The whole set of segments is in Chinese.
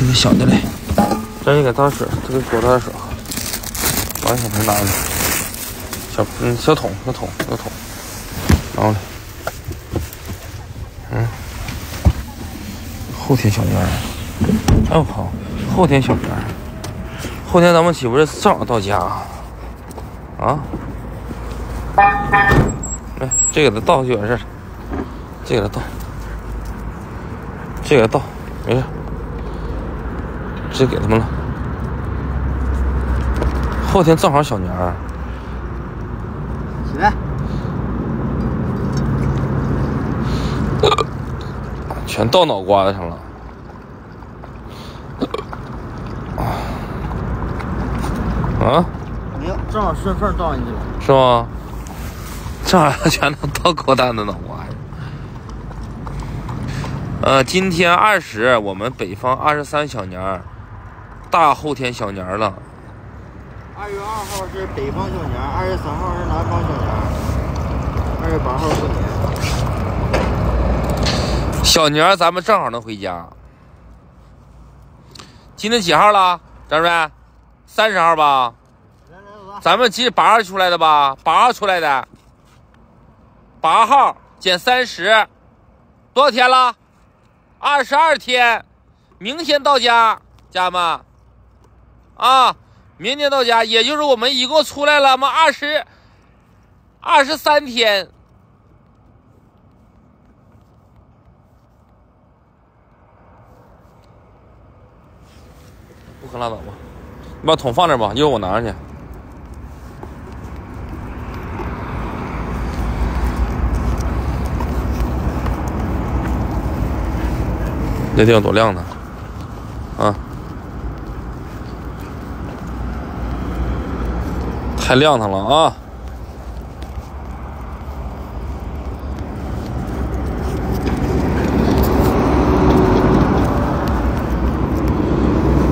这个小的嘞，这一个大水，这个多大水？把小盆拿来，小嗯小桶小桶小桶，拿过来。嗯，后天小年儿，哎我靠，后天小年儿，后天咱们岂不是正好到家啊？啊？来，这个给它倒就完事儿，这个给它倒，这个给他倒，没事，接给他们了。后天正好小年儿，起来，全到脑瓜子上了。啊，没有，正好顺缝倒进去了。是吗？这玩意儿全都倒狗蛋的脑瓜子！呃，今天二十，我们北方二十三小年儿，大后天小年儿了。二月二号是北方小年，二月三号是南方小年，二月八号过年。小年儿咱们正好能回家。今天几号了，张主任？三十号吧。咱们今八号出来的吧？八号出来的，八号减三十，多少天了？二十二天，明天到家，家人们。啊，明天到家，也就是我们一共出来了嘛二十二十三天。不可拉倒吧，你把桶放这儿吧，一会我拿上去。那地方多亮呢，啊，太亮堂了啊！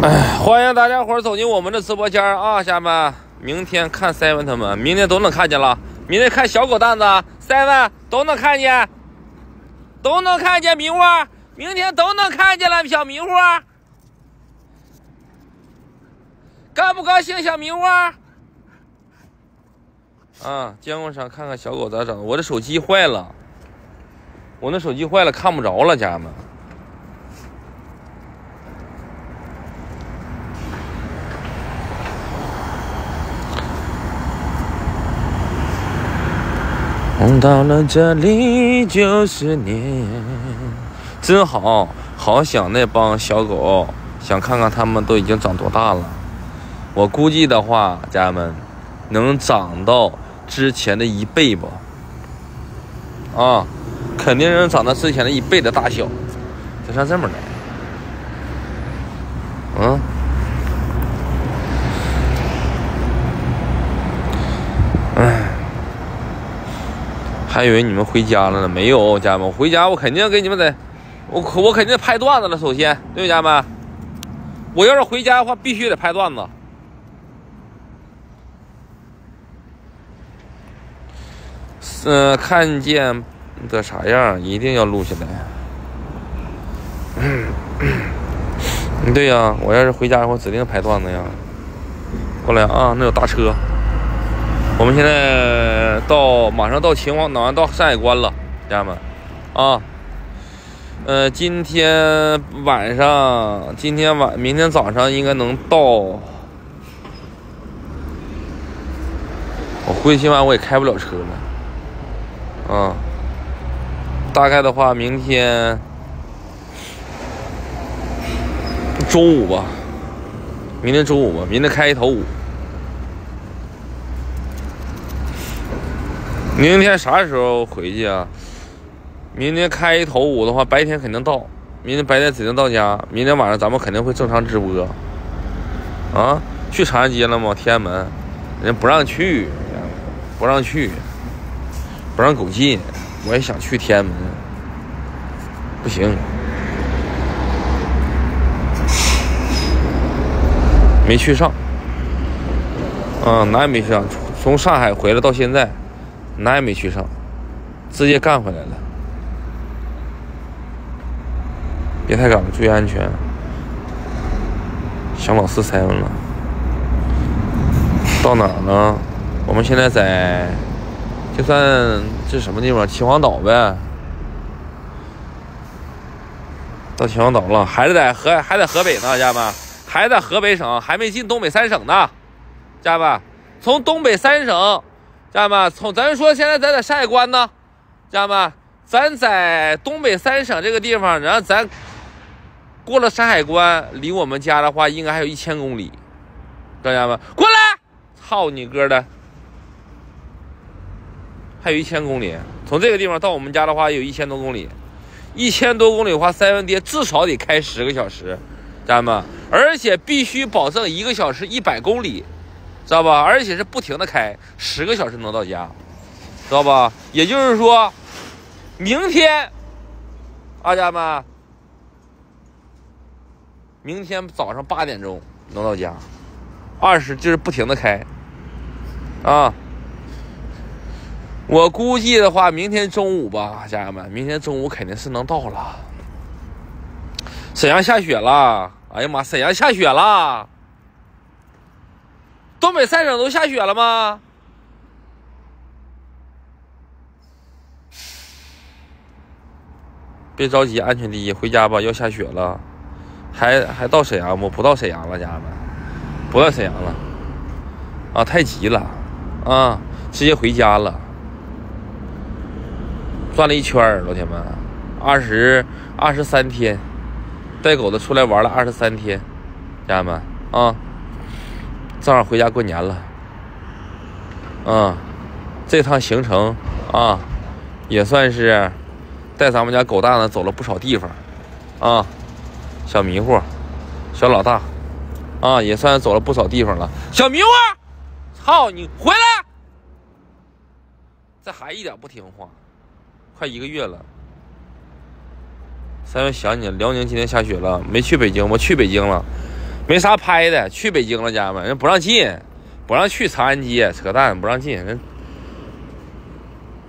哎，欢迎大家伙走进我们的直播间啊，家人们！明天看 seven 他们，明天都能看见了。明天看小狗蛋子 seven 都能看见，都能看见迷糊，明天都能看见了小迷糊。高不高兴，小迷糊？啊，监控上看看小狗咋整。我的手机坏了，我那手机坏了，看不着了，家人们。梦到了这里就是你，真好，好想那帮小狗，想看看它们都已经长多大了。我估计的话，家人们能长到之前的一倍吧？啊，肯定能长到之前的一倍的大小。就像这么来，嗯。唉。还以为你们回家了呢，没有，家人们，我回家我肯定给你们得，我我肯定拍段子了。首先，对家人们，我要是回家的话，必须得拍段子。嗯、看见的啥样，一定要录下来。嗯，对呀，我要是回家的话，指定拍段子呀。过来啊，那有大车。我们现在到马上到秦皇岛，到山海关了，家人们，啊，呃，今天晚上，今天晚，明天早上应该能到。我估计今晚我也开不了车了，啊，大概的话，明天中午吧，明天中午吧，明天开一头五。明天啥时候回去啊？明天开一头五的话，白天肯定到。明天白天指定到家。明天晚上咱们肯定会正常直播。啊，去长安街了吗？天安门，人不让去，不让去，不让狗进。我也想去天安门，不行，没去上。啊，哪也没去上。从上海回来到现在。哪也没去上，直接干回来了。别太赶了，注意安全。想老四塞文了。到哪儿呢？我们现在在，就算这什么地方？秦皇岛呗。到秦皇岛了，还是在河，还在河北呢，家人们，还在河北省，还没进东北三省呢，家人们。从东北三省，家人们，从咱说现在咱在山海关呢，家人们，咱在东北三省这个地方，然后咱过了山海关，离我们家的话，应该还有一千公里，大家们，过来，操你哥的，还有一千公里，从这个地方到我们家的话，有一千多公里。一千多公里的话，三元爹至少得开十个小时，家人们，而且必须保证一个小时一百公里，知道吧？而且是不停的开，十个小时能到家，知道吧？也就是说，明天，啊，家人们，明天早上八点钟能到家，二十就是不停的开，啊。我估计的话，明天中午吧，家人们，明天中午肯定是能到了。沈阳下雪了，哎呀妈，沈阳下雪了，东北三省都下雪了吗？别着急，安全第一，回家吧，要下雪了，还还到沈阳不？不到沈阳了，家人们，不到沈阳了，啊，太急了，啊，直接回家了。转了一圈，老铁们，二十二十三天，带狗的出来玩了二十三天，家人们啊，正好回家过年了，啊，这趟行程啊，也算是带咱们家狗蛋子走了不少地方，啊，小迷糊，小老大，啊，也算是走了不少地方了。小迷糊，操你回来！这孩子一点不听话。快一个月了，三月想你，辽宁今天下雪了，没去北京，我去北京了，没啥拍的，去北京了，家人们，人不让进，不让去长安街，扯淡，不让进，人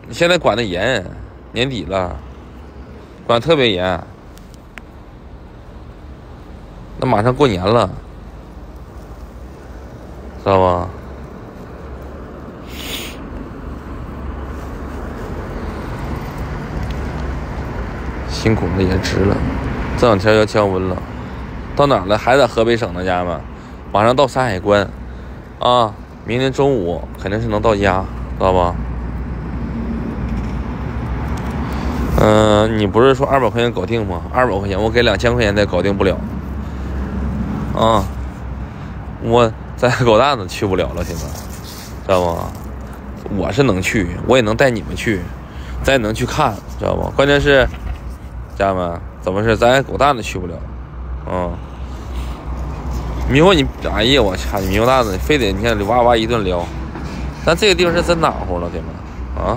现在管的严，年底了，管特别严，那马上过年了，知道吗？辛苦了也值了，这两天要降温了，到哪了？还在河北省呢，家人们，马上到山海关，啊，明天中午肯定是能到家，知道吧？嗯，你不是说二百块钱搞定吗？二百块钱，我给两千块钱，再搞定不了，啊，我在狗蛋子去不了了，现在，知道不？我是能去，我也能带你们去，咱也能去看，知道不？关键是。家人们，怎么事？咱狗蛋子去不了，嗯。迷糊你，哎呀，我操！你迷糊蛋子，非得你看哇哇一顿撩。咱这个地方是真暖和了，对吗？啊！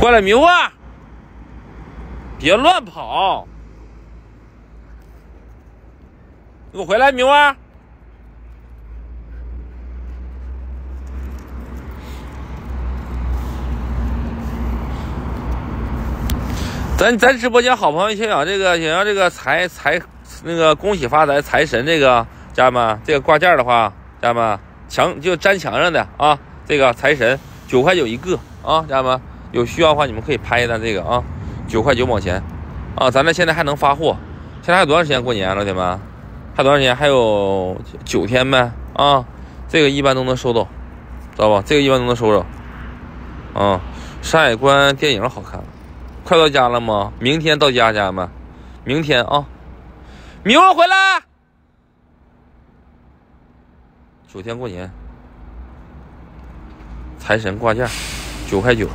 过来，迷糊，别乱跑！你给我回来，迷糊。咱咱直播间好朋友想想这个想要这个财财那个恭喜发财财神这个家人们这个挂件的话家人们墙就粘墙上的啊这个财神九块九一个啊家人们有需要的话你们可以拍一单这个啊九块九毛钱啊咱这现在还能发货现在还有多长时间过年老铁们还多长时间？还有九天呗啊这个一般都能收到知道吧？这个一般都能收着啊山海关电影好看。快到家了吗？明天到家，家人们，明天啊，明儿回来。九天过年，财神挂件，九块九，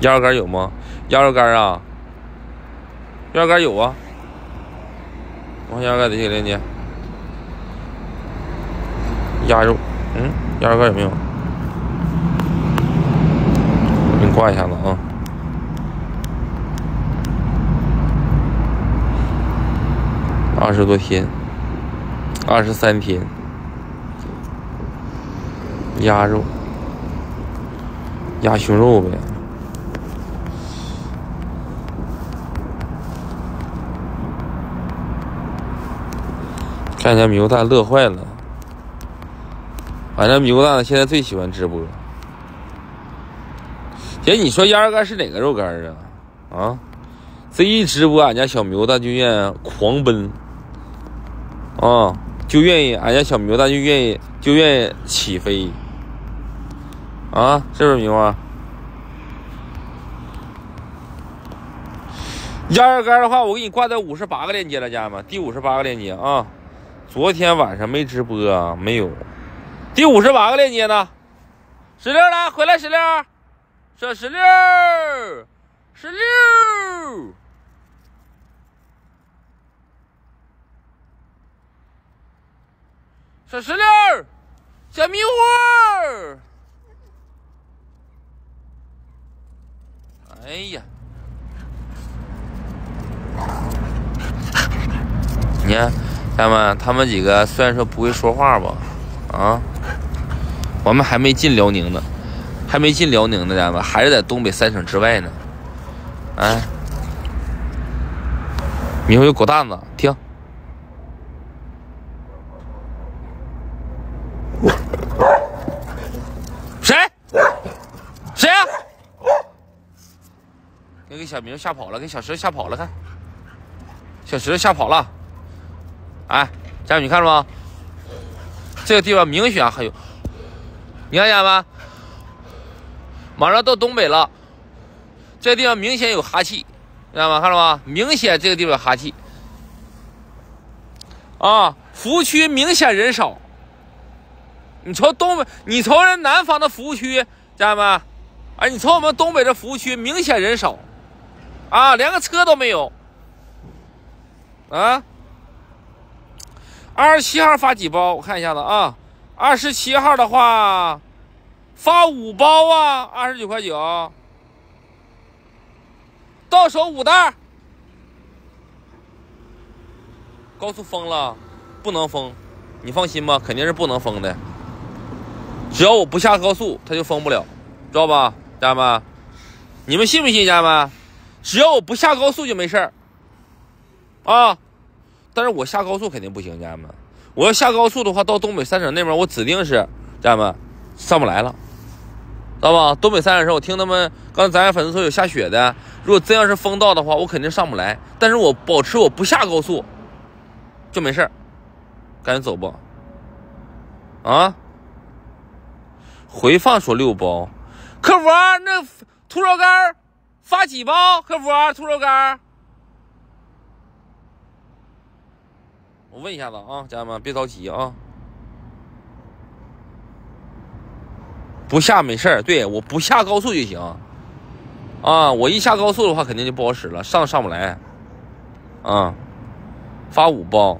鸭肉干有吗？鸭肉干啊，鸭肉干有啊，我看鸭肉干哪些链接？鸭肉，嗯，鸭肉干有没有？给你挂一下子啊。二十多天二十三天。鸭肉。鸭胸肉呗。看见牛大乐坏了。反正牛大现在最喜欢直播。姐你说鸭肉干是哪个肉干啊？啊？这一直播俺家小牛大就愿狂奔。啊，就愿意，俺家小牛蛋就愿意，就愿意起飞，啊，是不是牛啊？烟干的话，我给你挂在五十八个链接了，家人们，第五十八个链接啊。昨天晚上没直播啊，没有。第五十八个链接呢？石榴来，回来，石榴。小石榴，石榴，小石榴，小迷糊。哎呀，你看，他们他们几个虽然说不会说话吧，啊，我们还没进辽宁呢。还没进辽宁呢，咱们还是在东北三省之外呢。哎，猕猴有狗蛋子，听。谁？谁呀？给小明吓跑了，给小石头吓跑了，看，小石头吓跑了。哎，家人们你看着吗？这个地方明显还有，你看见没？马上到东北了，这个地方明显有哈气，知道吗？看到吗？明显这个地方有哈气啊！服务区明显人少。你从东北，你从人南方的服务区，家人们，啊，你从我们东北的服务区明显人少啊，连个车都没有啊。二十七号发几包？我看一下子啊。二十七号的话。发五包啊，二十九块九，到手五袋。高速封了，不能封，你放心吧，肯定是不能封的。只要我不下高速，它就封不了，知道吧，家人们？你们信不信，家人们？只要我不下高速就没事儿啊。但是我下高速肯定不行，家人们。我要下高速的话，到东北三省那边，我指定是家人们上不来了。知道吧？东北三省，我听他们刚才咱家粉丝说有下雪的。如果真要是封道的话，我肯定上不来。但是我保持我不下高速，就没事儿。赶紧走不？啊？回放说六包，客服那兔肉干发几包？客服兔肉干我问一下子啊，家人们别着急啊。不下没事儿，对，我不下高速就行，啊，我一下高速的话肯定就不好使了，上上不来，啊，发五包，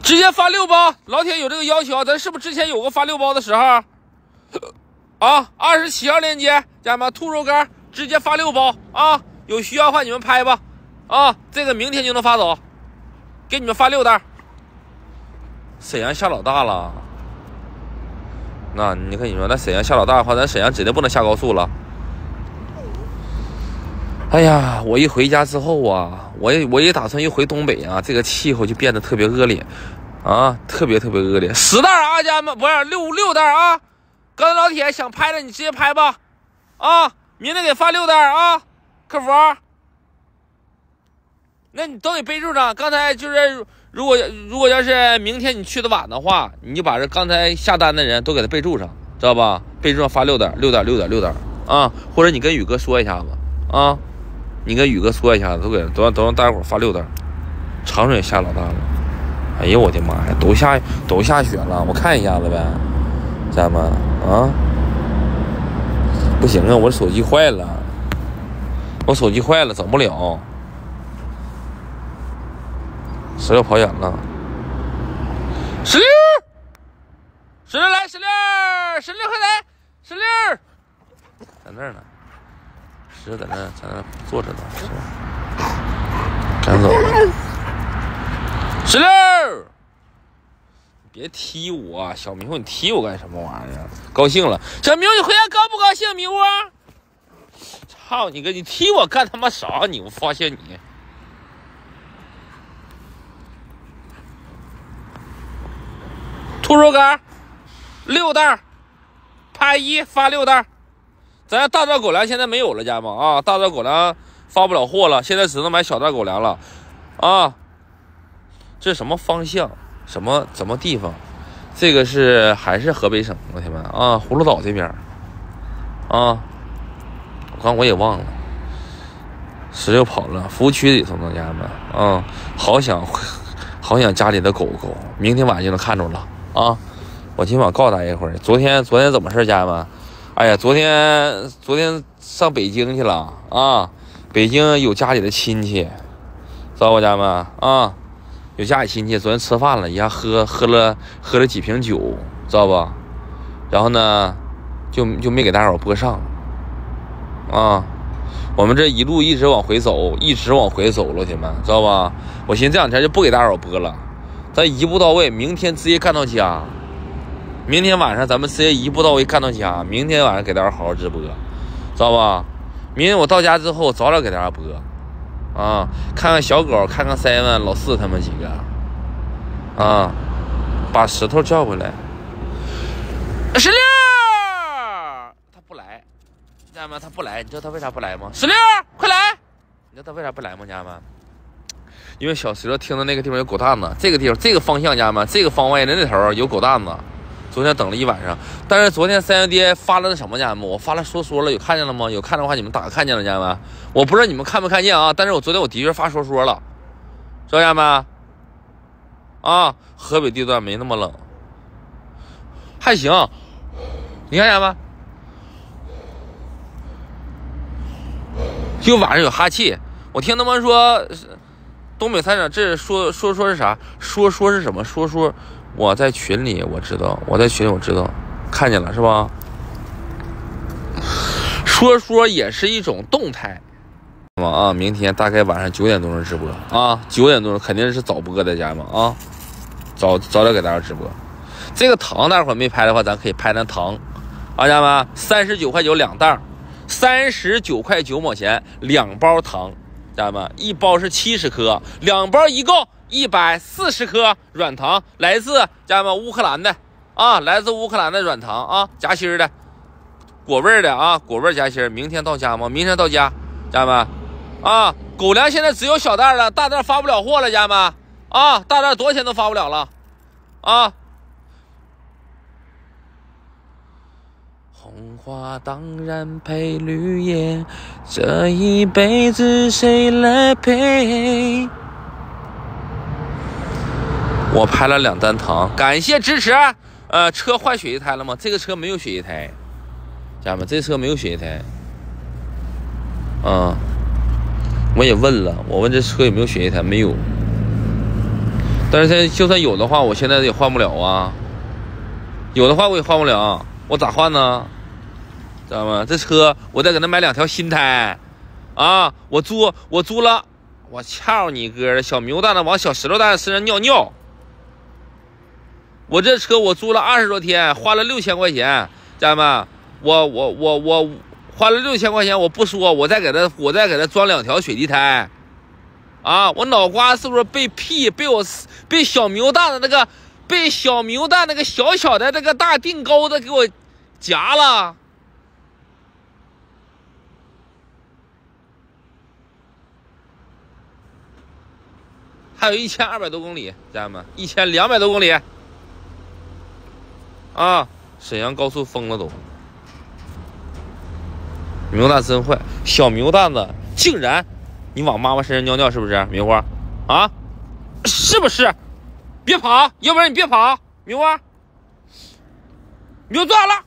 直接发六包，老铁有这个要求，咱是不是之前有个发六包的时候？啊，二十七号链接，家人们，兔肉干直接发六包啊，有需要的话你们拍吧，啊，这个明天就能发走，给你们发六袋。沈阳下老大了。那你看，你说那沈阳下老大的话，咱沈阳指定不能下高速了。哎呀，我一回家之后啊，我也我也打算一回东北啊，这个气候就变得特别恶劣，啊，特别特别恶劣。十袋啊，家人们，不是六六袋啊。刚才老铁想拍的，你直接拍吧，啊，明天给发六袋啊，客服。那你都得备注上，刚才就是。如果如果要是明天你去的晚的话，你就把这刚才下单的人都给他备注上，知道吧？备注上发六袋，六袋，六袋，六袋啊！或者你跟宇哥说一下子啊，你跟宇哥说一下子，都给都让都让大家伙发六袋。长春也下老大了，哎呦我的妈呀，都下都下雪了，我看一下子呗，家人们啊，不行啊，我手机坏了，我手机坏了，整不了。石榴跑远了，石榴，石榴来，石榴，石榴快来，石榴，在那儿呢，石头在那在那坐着呢，是吧？赶走了。石榴，别踢我，小迷糊，你踢我干什么玩意儿？高兴了，小迷糊，你回家高不高兴？迷糊，操你个，你踢我干他妈啥？你，我发现你。兔肉干，六袋，拍一发六袋。咱家大袋狗粮现在没有了，家人们啊，大袋狗粮发不了货了，现在只能买小袋狗粮了啊。这什么方向？什么什么地方？这个是还是河北省？老铁们啊，葫芦岛这边啊，我刚我也忘了，石榴跑了，服务区里头呢，家人们啊，好想好想家里的狗狗，明天晚上就能看着了啊！我今晚告诉大家一会儿，昨天昨天怎么事家人们？哎呀，昨天昨天上北京去了啊，北京有家里的亲戚，知道吧，家人们啊？有家里亲戚，昨天吃饭了，一下喝喝了喝了几瓶酒，知道不？然后呢，就就没给大伙播上。啊，我们这一路一直往回走，一直往回走，老铁们，知道吧？我寻思这两天就不给大伙播了，咱一步到位，明天直接干到家。明天晚上咱们直接一步到位干到家，明天晚上给大家好好直播，知道吧？明天我到家之后，早点给大家播。啊，看看小狗，看看 seven 老四他们几个，啊，把石头叫回来。石榴，他不来，家人们，他不来，你知道他为啥不来吗？石榴，快来！你知道他为啥不来吗？家人们，因为小石头听到那个地方有狗蛋子，这个地方这个方向，家人们，这个方位的那头有狗蛋子。昨天等了一晚上，但是昨天三阳爹发了那什么家人们，我发了说说了，有看见了吗？有看的话你们打个看见了家人们，我不知道你们看没看见啊，但是我昨天我的确发说说了，知道家人们，啊，河北地段没那么冷，还行，你看见没？就晚上有哈气，我听他们说，东北三省这说说说是啥？说说是什么？说说。我在群里，我知道，我在群里我知道，看见了是吧？说说也是一种动态，那么啊，明天大概晚上九点多钟直播啊，九点多钟肯定是早播的，家人们啊，早早点给大家直播。这个糖大伙没拍的话，咱可以拍那糖，啊，家人们，三十九块九两袋，三十九块九毛钱两包糖，家人们，一包是七十颗，两包一共。一百四十颗软糖，来自家人们乌克兰的啊，来自乌克兰的软糖啊，夹心的，果味的啊，果味夹心。明天到家吗？明天到家，家人们啊，狗粮现在只有小袋了，大袋发不了货了，家人们啊，大袋多少钱都发不了了啊。红花当然配绿叶，这一辈子谁来陪？我拍了两单糖，感谢支持。呃，车换雪地胎了吗？这个车没有雪地胎，家人们，这车没有雪地胎。啊，我也问了，我问这车有没有雪地胎，没有。但是现在就算有的话，我现在也换不了啊。有的话我也换不了，我咋换呢？知道吗？这车我得给他买两条新胎。啊，我租我租了，我操你哥的，小牛蛋子往小石头蛋子身上尿尿。我这车我租了二十多天，花了六千块钱，家人们，我我我我花了六千块钱，我不说，我再给他，我再给他装两条雪地胎，啊，我脑瓜是不是被屁被我被小牛蛋的那个被小牛蛋那个小小的那个大腚钩子给我夹了？还有一千二百多公里，家人们，一千两百多公里。啊！沈阳高速封了都，牛蛋真坏，小牛蛋子竟然你往妈妈身上尿尿是不是？明花，啊，是不是？别跑，要不然你别跑，明花，别转了，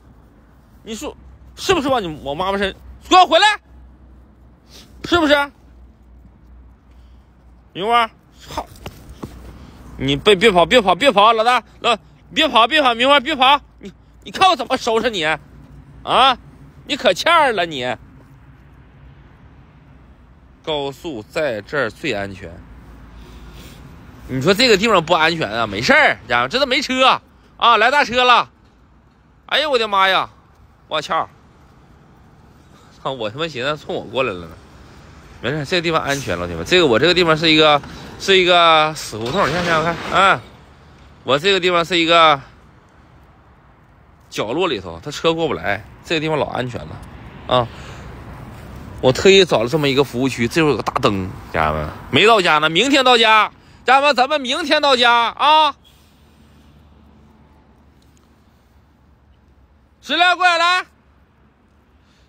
你说是不是往？你往妈妈身，给我回来，是不是？明花，操！你别别跑，别跑，别跑，老大老。别跑，别跑，明花，别跑！你你看我怎么收拾你，啊！你可欠了你。高速在这儿最安全。你说这个地方不安全啊？没事儿，家伙，这都没车啊，来大车了。哎呀，我的妈呀！我操！操！我他妈寻思冲我过来了呢。没事，这个地方安全，老铁们。这个我这个地方是一个是一个死胡同，你看，看，看，啊。我这个地方是一个角落里头，他车过不来，这个地方老安全了，啊！我特意找了这么一个服务区，这会有个大灯，家人们没到家呢，明天到家，家人们咱们明天到家啊！石亮过来，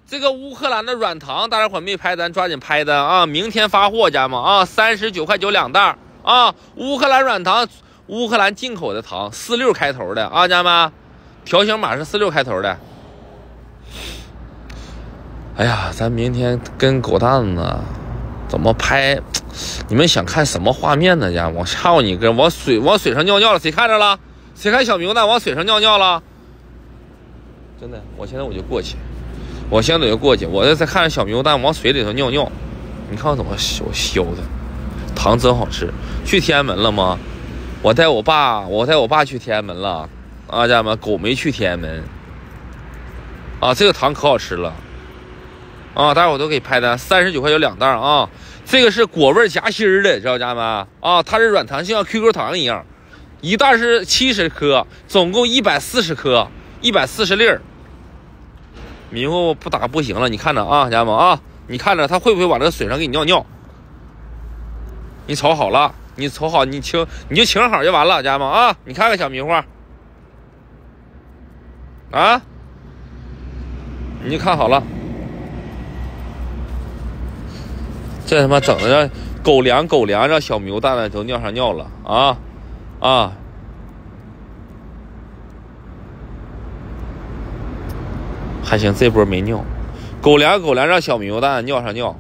这个乌克兰的软糖，大家伙没拍单，抓紧拍单啊！明天发货，家人们啊，三十九块九两袋啊！乌克兰软糖，乌克兰进口的糖，四六开头的啊，家人们，条形码是四六开头的。哎呀，咱明天跟狗蛋子怎么拍？你们想看什么画面呢？家，我操你哥，往水往水上尿尿了，谁看着了？谁看小牛蛋往水上尿尿了？真的，我现在我就过去，我现在就过去，我这在看着小牛蛋往水里头尿尿，你看我怎么削削的，糖真好吃。去天安门了吗？我带我爸，我带我爸去天安门了。啊，家人们，狗没去天安门。啊，这个糖可好吃了。啊，待会儿都给拍单，三十九块九两袋啊！这个是果味夹心儿的，知道家人们啊？它是软糖，就像 QQ 糖一样，一袋是七十颗，总共一百四十颗，一百四十粒。迷糊不打不行了，你看着啊，家人们啊，你看着它会不会往这个水上给你尿尿？你瞅好了，你瞅好，你请你就请好就完了，家人们啊！你看看小迷糊，啊，你就看好了。这他妈整的让狗粮狗粮让小牛蛋蛋都尿上尿了啊啊！还行，这波没尿。狗粮狗粮让小牛蛋尿上尿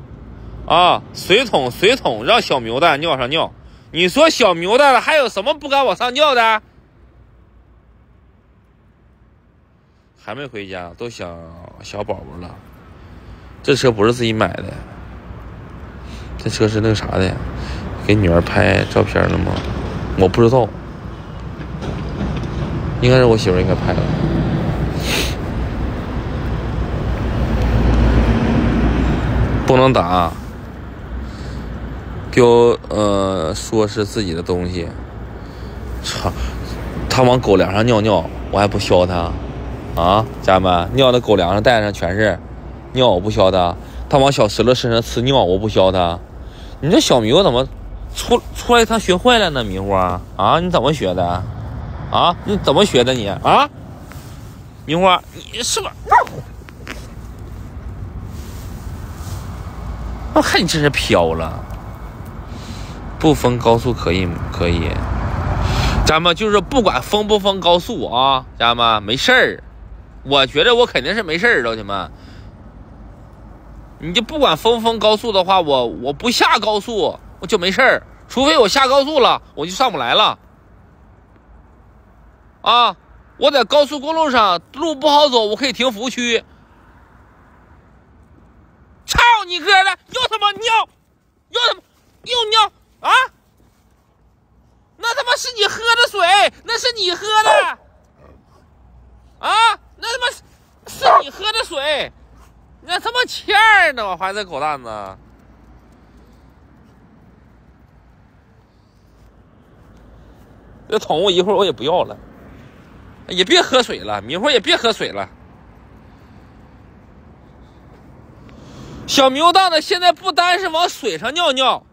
啊！水桶水桶让小牛蛋尿上尿。你说小牛的还有什么不敢往上尿的？还没回家，都想小宝宝了。这车不是自己买的。这车是那个啥的，给女儿拍照片了吗？我不知道，应该是我媳妇应该拍的。不能打，就呃说是自己的东西。操，他往狗粮上尿尿，我还不削他啊！家人们，尿的狗粮上带上全是尿，我不削他。他往小石头身上呲尿，我不削他。你这小迷糊怎么出出来一趟学坏了呢？迷糊啊啊！你怎么学的？啊？你怎么学的你啊？迷糊，你是不？我看你真是飘了。不封高速可以可以，咱们就是不管封不封高速啊，家人们没事儿。我觉得我肯定是没事儿，老铁们。你就不管封不封高速的话，我我不下高速我就没事儿，除非我下高速了，我就上不来了。啊，我在高速公路上路不好走，我可以停服务区。操你哥的！又他妈尿，又他妈又尿啊！那他妈是你喝的水，那是你喝的啊！那他妈是你喝的水。那他妈欠儿呢！我还这狗蛋子，这宠物一会儿我也不要了，也别喝水了，明会也别喝水了。小牛蛋子现在不单是往水上尿尿，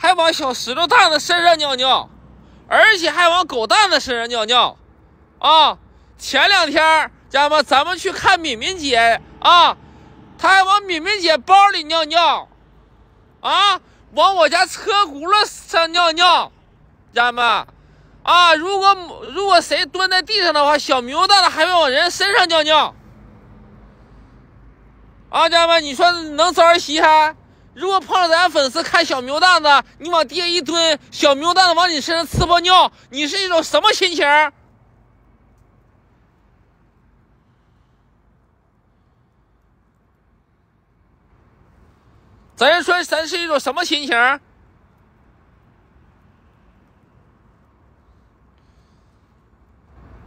还往小石头蛋子身上尿尿，而且还往狗蛋子身上尿尿。啊，前两天家人们，咱们去看敏敏姐啊。他还往敏敏姐包里尿尿，啊，往我家车轱辘上尿尿，家人们，啊，如果如果谁蹲在地上的话，小牛蛋子还会往人身上尿尿，啊，家人们，你说能招人稀罕？如果碰到咱粉丝看小牛蛋子，你往地下一蹲，小牛蛋子往你身上呲泡尿，你是一种什么心情？咱说咱是一种什么心情？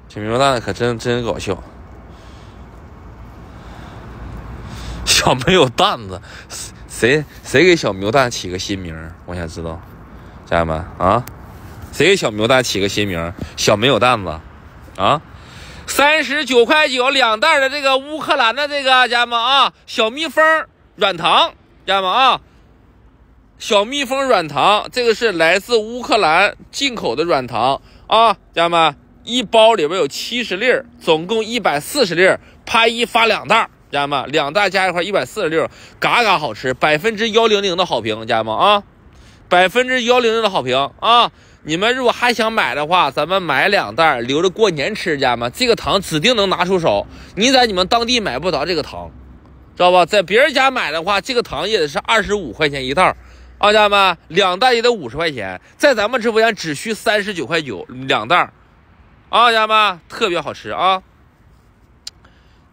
小牛蛋子可真真搞笑，小没有蛋子，谁谁给小牛蛋起个新名？我想知道，家人们啊，谁给小牛蛋起个新名？小没有蛋子，啊，三十九块九两袋的这个乌克兰的这个家人们啊，小蜜蜂软糖，家人们啊，小蜜蜂软糖，这个是来自乌克兰进口的软糖啊，家人们，一包里边有七十粒，总共一百四十粒，拍一发两袋，家人们，两袋加一块一百四十粒，嘎嘎好吃，百分之幺零零的好评，家人们啊，百分之幺零零的好评啊。你们如果还想买的话，咱们买两袋留着过年吃，家人们。这个糖指定能拿出手，你在你们当地买不着这个糖，知道吧？在别人家买的话，这个糖也得是二十五块钱一袋啊，家人们，两袋也得五十块钱，在咱们直播间只需三十九块九两袋啊，家人们，特别好吃啊！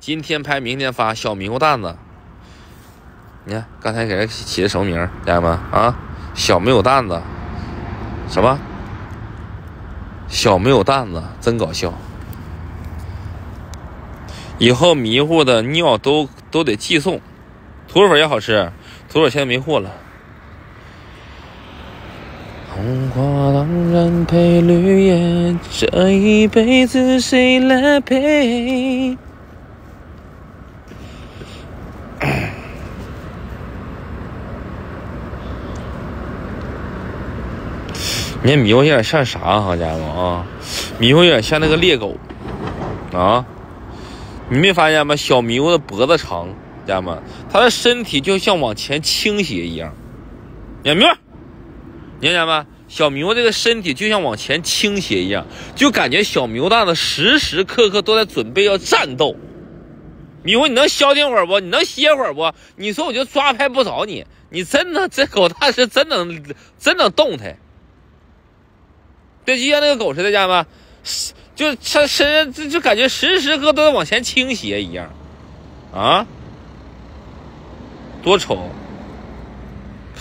今天拍，明天发，小迷糊蛋子，你看刚才给人起的什么名家人们啊？小没有蛋子，什么？小没有蛋子，真搞笑。以后迷糊的尿都都得寄送，土豆粉也好吃，土豆现在没货了。红花当然配绿叶，这一辈子谁来陪？你看迷糊有点像啥哈，家人们啊，迷糊有点像那个猎狗啊，你没发现吗？小迷糊的脖子长，家人们，它的身体就像往前倾斜一样。你看迷糊，你看见没？小迷糊这个身体就像往前倾斜一样，就感觉小迷糊蛋子时时刻刻都在准备要战斗。迷糊，你能消停会儿不？你能歇会儿不？你说我就抓拍不着你，你真的这狗蛋是真能真能动弹。就像那个狗似的，家人们，就它身就就感觉时时刻刻都在往前倾斜一样，啊，多丑！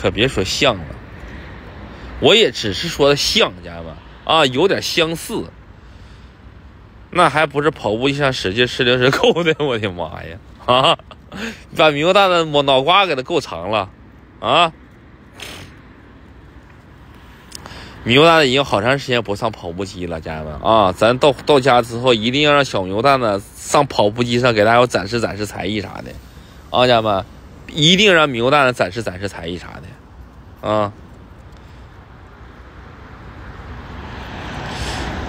可别说像了，我也只是说像，家人们啊，有点相似，那还不是跑步机上使劲吃零食够的？我的妈呀！啊，把明大的脑瓜给它够长了，啊！牛蛋子已经好长时间不上跑步机了，家人们啊，咱到到家之后一定要让小牛蛋子上跑步机上给大家展示展示才艺啥的，啊，家人们，一定让牛蛋子展示展示才艺啥的，啊。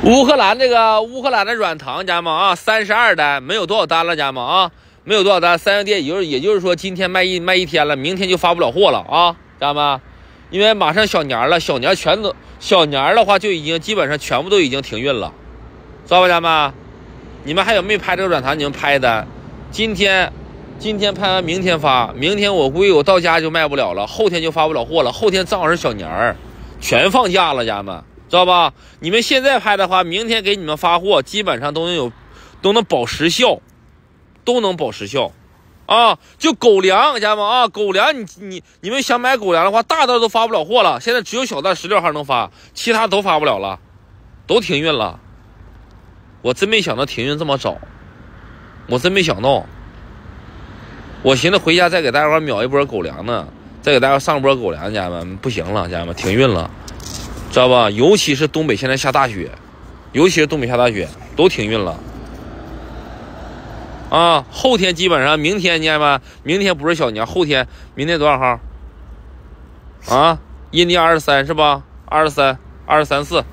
乌克兰这个乌克兰的软糖，家人们啊，三十二单，没有多少单了，家人们啊，没有多少单，三元店也就也就是说今天卖一卖一天了，明天就发不了货了啊，家人们。因为马上小年了，小年全都小年的话就已经基本上全部都已经停运了，知道吧，家们？你们还有没拍这个软糖？你们拍的，今天今天拍完，明天发，明天我估计我到家就卖不了了，后天就发不了货了，后天正好是小年儿，全放假了，家们，知道吧？你们现在拍的话，明天给你们发货，基本上都能有，都能保时效，都能保时效。啊，就狗粮，家人们啊，狗粮，你你你们想买狗粮的话，大袋都发不了货了，现在只有小袋十六号能发，其他都发不了了，都停运了。我真没想到停运这么早，我真没想到。我寻思回家再给大家伙秒一波狗粮呢，再给大家上波狗粮，家人们不行了，家人们停运了，知道吧？尤其是东北现在下大雪，尤其是东北下大雪，都停运了。啊，后天基本上，明天见吧。明天不是小年，后天，明天多少号？啊，阴历二十三是吧？二十三，二十三四。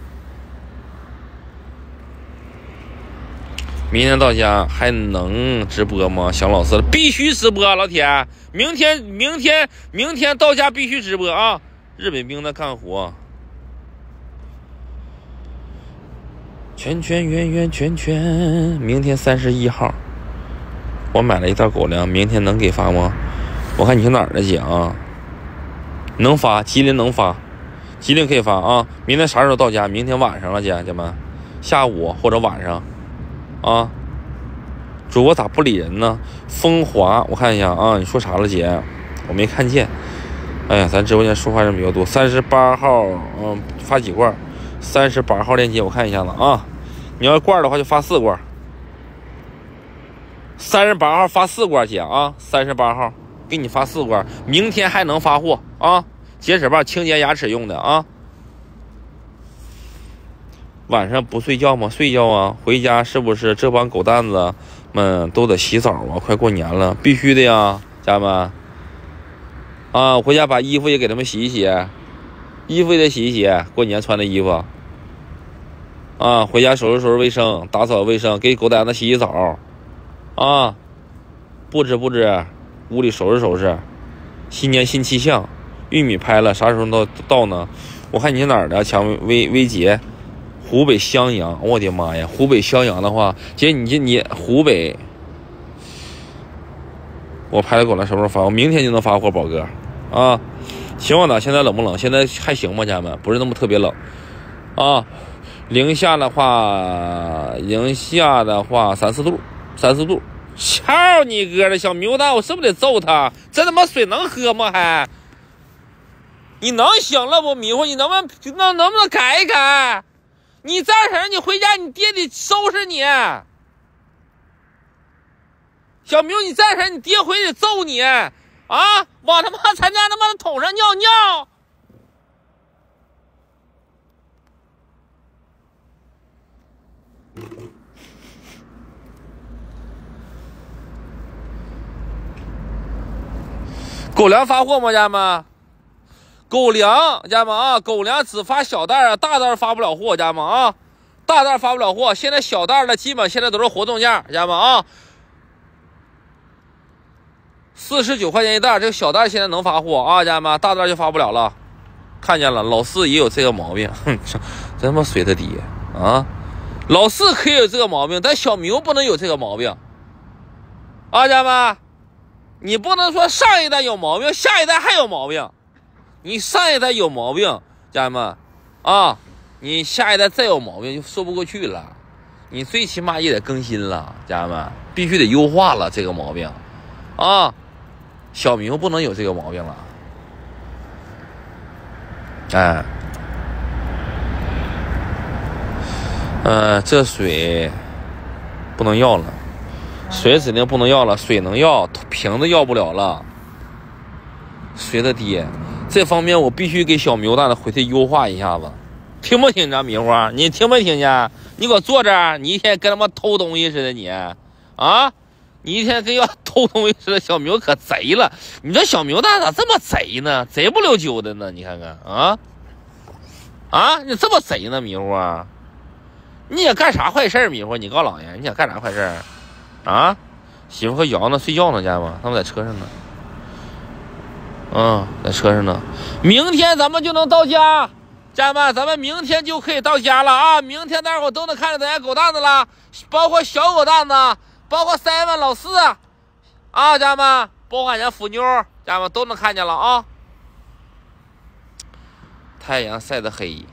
明天到家还能直播吗？想老四了，必须直播，老铁。明天，明天，明天到家必须直播啊！日本兵在干活。圈圈圆圆圈圈，明天三十一号。我买了一袋狗粮，明天能给发吗？我看你是哪儿的姐啊？能发，吉林能发，吉林可以发啊。明天啥时候到家？明天晚上了，姐姐们，下午或者晚上啊。主播咋不理人呢？风华，我看一下啊，你说啥了，姐？我没看见。哎呀，咱直播间说话人比较多。三十八号，嗯，发几罐？三十八号链接，我看一下子啊。你要罐的话，就发四罐。三十八号发四罐姐啊，三十八号给你发四罐，明天还能发货啊！洁齿棒清洁牙齿用的啊。晚上不睡觉吗？睡觉啊！回家是不是这帮狗蛋子们都得洗澡啊？快过年了，必须的呀，家人们。啊，回家把衣服也给他们洗一洗，衣服也得洗一洗，过年穿的衣服。啊，回家收拾收拾卫生，打扫卫生，给狗蛋子洗洗澡。啊，布置布置，屋里收拾收拾。新年新气象，玉米拍了，啥时候到到呢？我看你哪儿的？强威威杰。湖北襄阳，我的妈呀！湖北襄阳的话，姐，你这你湖北，我拍的狗了，什么时候发？我明天就能发货，宝哥，啊，秦皇岛现在冷不冷？现在还行吧，家人们，不是那么特别冷，啊，零下的话，零下的话三四度，三四度。操你哥的小牛蛋，我是不是得揍他？这他妈水能喝吗？还？你能行了不？迷糊，你能不能能能不能改一改？你再婶，你回家，你爹得收拾你。小明，你再婶，你爹回去揍你啊！往他妈咱家他妈的桶上尿尿。狗粮发货吗，家人们？狗粮，家人们啊，狗粮只发小袋啊，大袋发不了货，家人们啊，大袋发不了货。现在小袋的基本现在都是活动价，家人们啊，四十九块钱一袋，这个小袋现在能发货啊，家人们，大袋就发不了了。看见了，老四也有这个毛病，哼，真他妈随他爹啊！老四可以有这个毛病，但小明不能有这个毛病啊，家人们，你不能说上一代有毛病，下一代还有毛病。你上一代有毛病，家人们，啊，你下一代再有毛病就说不过去了。你最起码也得更新了，家人们，必须得优化了这个毛病，啊，小明不能有这个毛病了。哎，嗯，这水不能要了，水指定不能要了，水能要，瓶子要不了了，随他爹。这方面我必须给小牛蛋子回去优化一下子，听不听着迷糊？你听没听见？你给我坐这儿，你一天跟他妈偷东西似的，你啊，你一天跟要偷东西似的。小牛可贼了，你这小牛蛋咋这么贼呢？贼不溜秋的呢？你看看啊啊，你这么贼呢，迷糊？你想干啥坏事迷糊？你告老爷，你想干啥坏事啊？媳妇和瑶呢？睡觉呢，家人们，他们在车上呢。嗯，在车上呢。明天咱们就能到家，家人们，咱们明天就可以到家了啊！明天大伙都能看见咱家狗蛋子了，包括小狗蛋子，包括 seven 老四啊，家人们，包括俺家腐妞，家人们都能看见了啊！太阳晒得黑，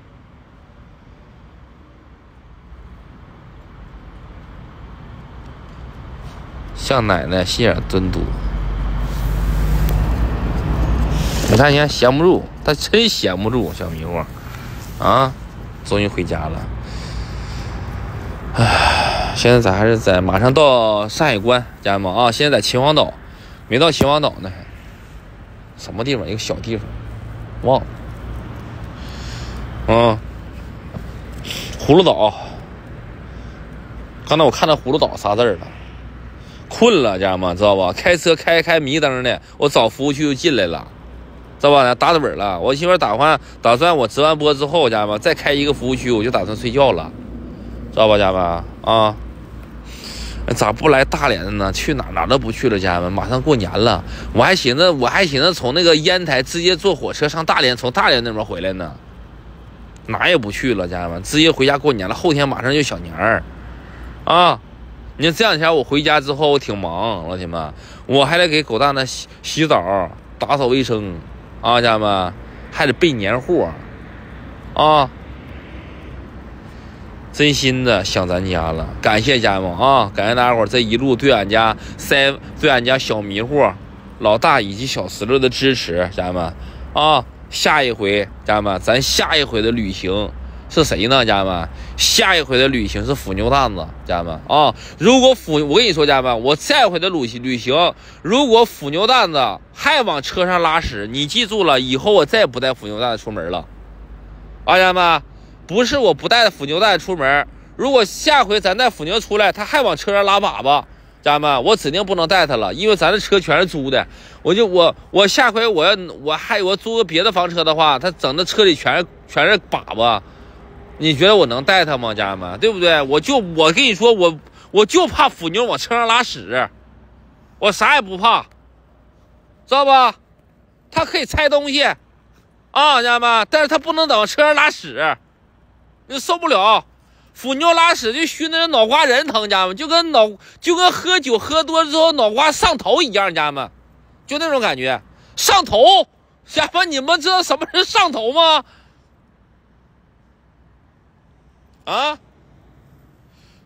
像奶奶心眼真多。你看，你看，闲不住，他真闲不住，小迷糊，啊，终于回家了。唉，现在咱还是在马上到山海关，家人们啊，现在在秦皇岛，没到秦皇岛呢，什么地方？一个小地方，忘了。嗯，葫芦岛，刚才我看到葫芦岛仨字了，困了，家人们知道吧？开车开开迷瞪的，我找服务区就进来了。知道吧？打盹了。我媳妇打算打算我直完播之后，家人们再开一个服务区，我就打算睡觉了，知道吧，家人们啊？咋不来大连的呢？去哪哪都不去了，家人们。马上过年了，我还寻思我还寻思从那个烟台直接坐火车上大连，从大连那边回来呢。哪也不去了，家人们，直接回家过年了。后天马上就小年儿啊！你看这两天我回家之后，我挺忙，老铁们，我还得给狗蛋子洗洗澡、打扫卫生。啊，家人们，还得备年货，啊，真心的想咱家了，感谢家人们啊，感谢大家伙这一路对俺家塞对俺家小迷糊、老大以及小石榴的支持，家人们啊，下一回家人们，咱下一回的旅行。是谁呢，家人们？下一回的旅行是腐牛蛋子，家人们啊！如果腐，我跟你说，家人们，我下一回的旅行旅行，如果腐牛蛋子还往车上拉屎，你记住了，以后我再也不带腐牛蛋子出门了。啊，家人们，不是我不带腐牛蛋子出门，如果下回咱带腐牛出来，他还往车上拉粑粑，家人们，我指定不能带他了，因为咱的车全是租的，我就我我下回我要我还我租个别的房车的话，他整的车里全是全是粑粑，你觉得我能带他吗，家人们，对不对？我就我跟你说，我我就怕腐牛往车上拉屎，我啥也不怕，知道吧？他可以拆东西，啊，家人们，但是他不能等车上拉屎，你受不了。腐牛拉屎就熏的脑瓜仁疼，家人们，就跟脑就跟喝酒喝多之后脑瓜上头一样，家人们，就那种感觉，上头。家人们，你们知道什么是上头吗？啊，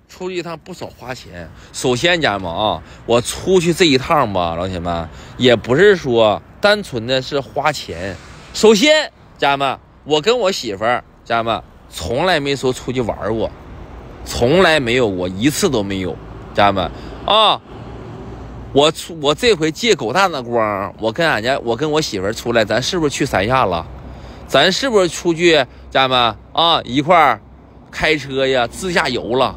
出去一趟不少花钱。首先，家人们啊，我出去这一趟吧，老铁们，也不是说单纯的是花钱。首先，家人们，我跟我媳妇儿，家人们。从来没说出去玩过，从来没有过一次都没有，家人们啊！我出我这回借狗蛋的光，我跟俺家我跟我媳妇出来，咱是不是去三亚了？咱是不是出去家人们啊一块儿开车呀自驾游了？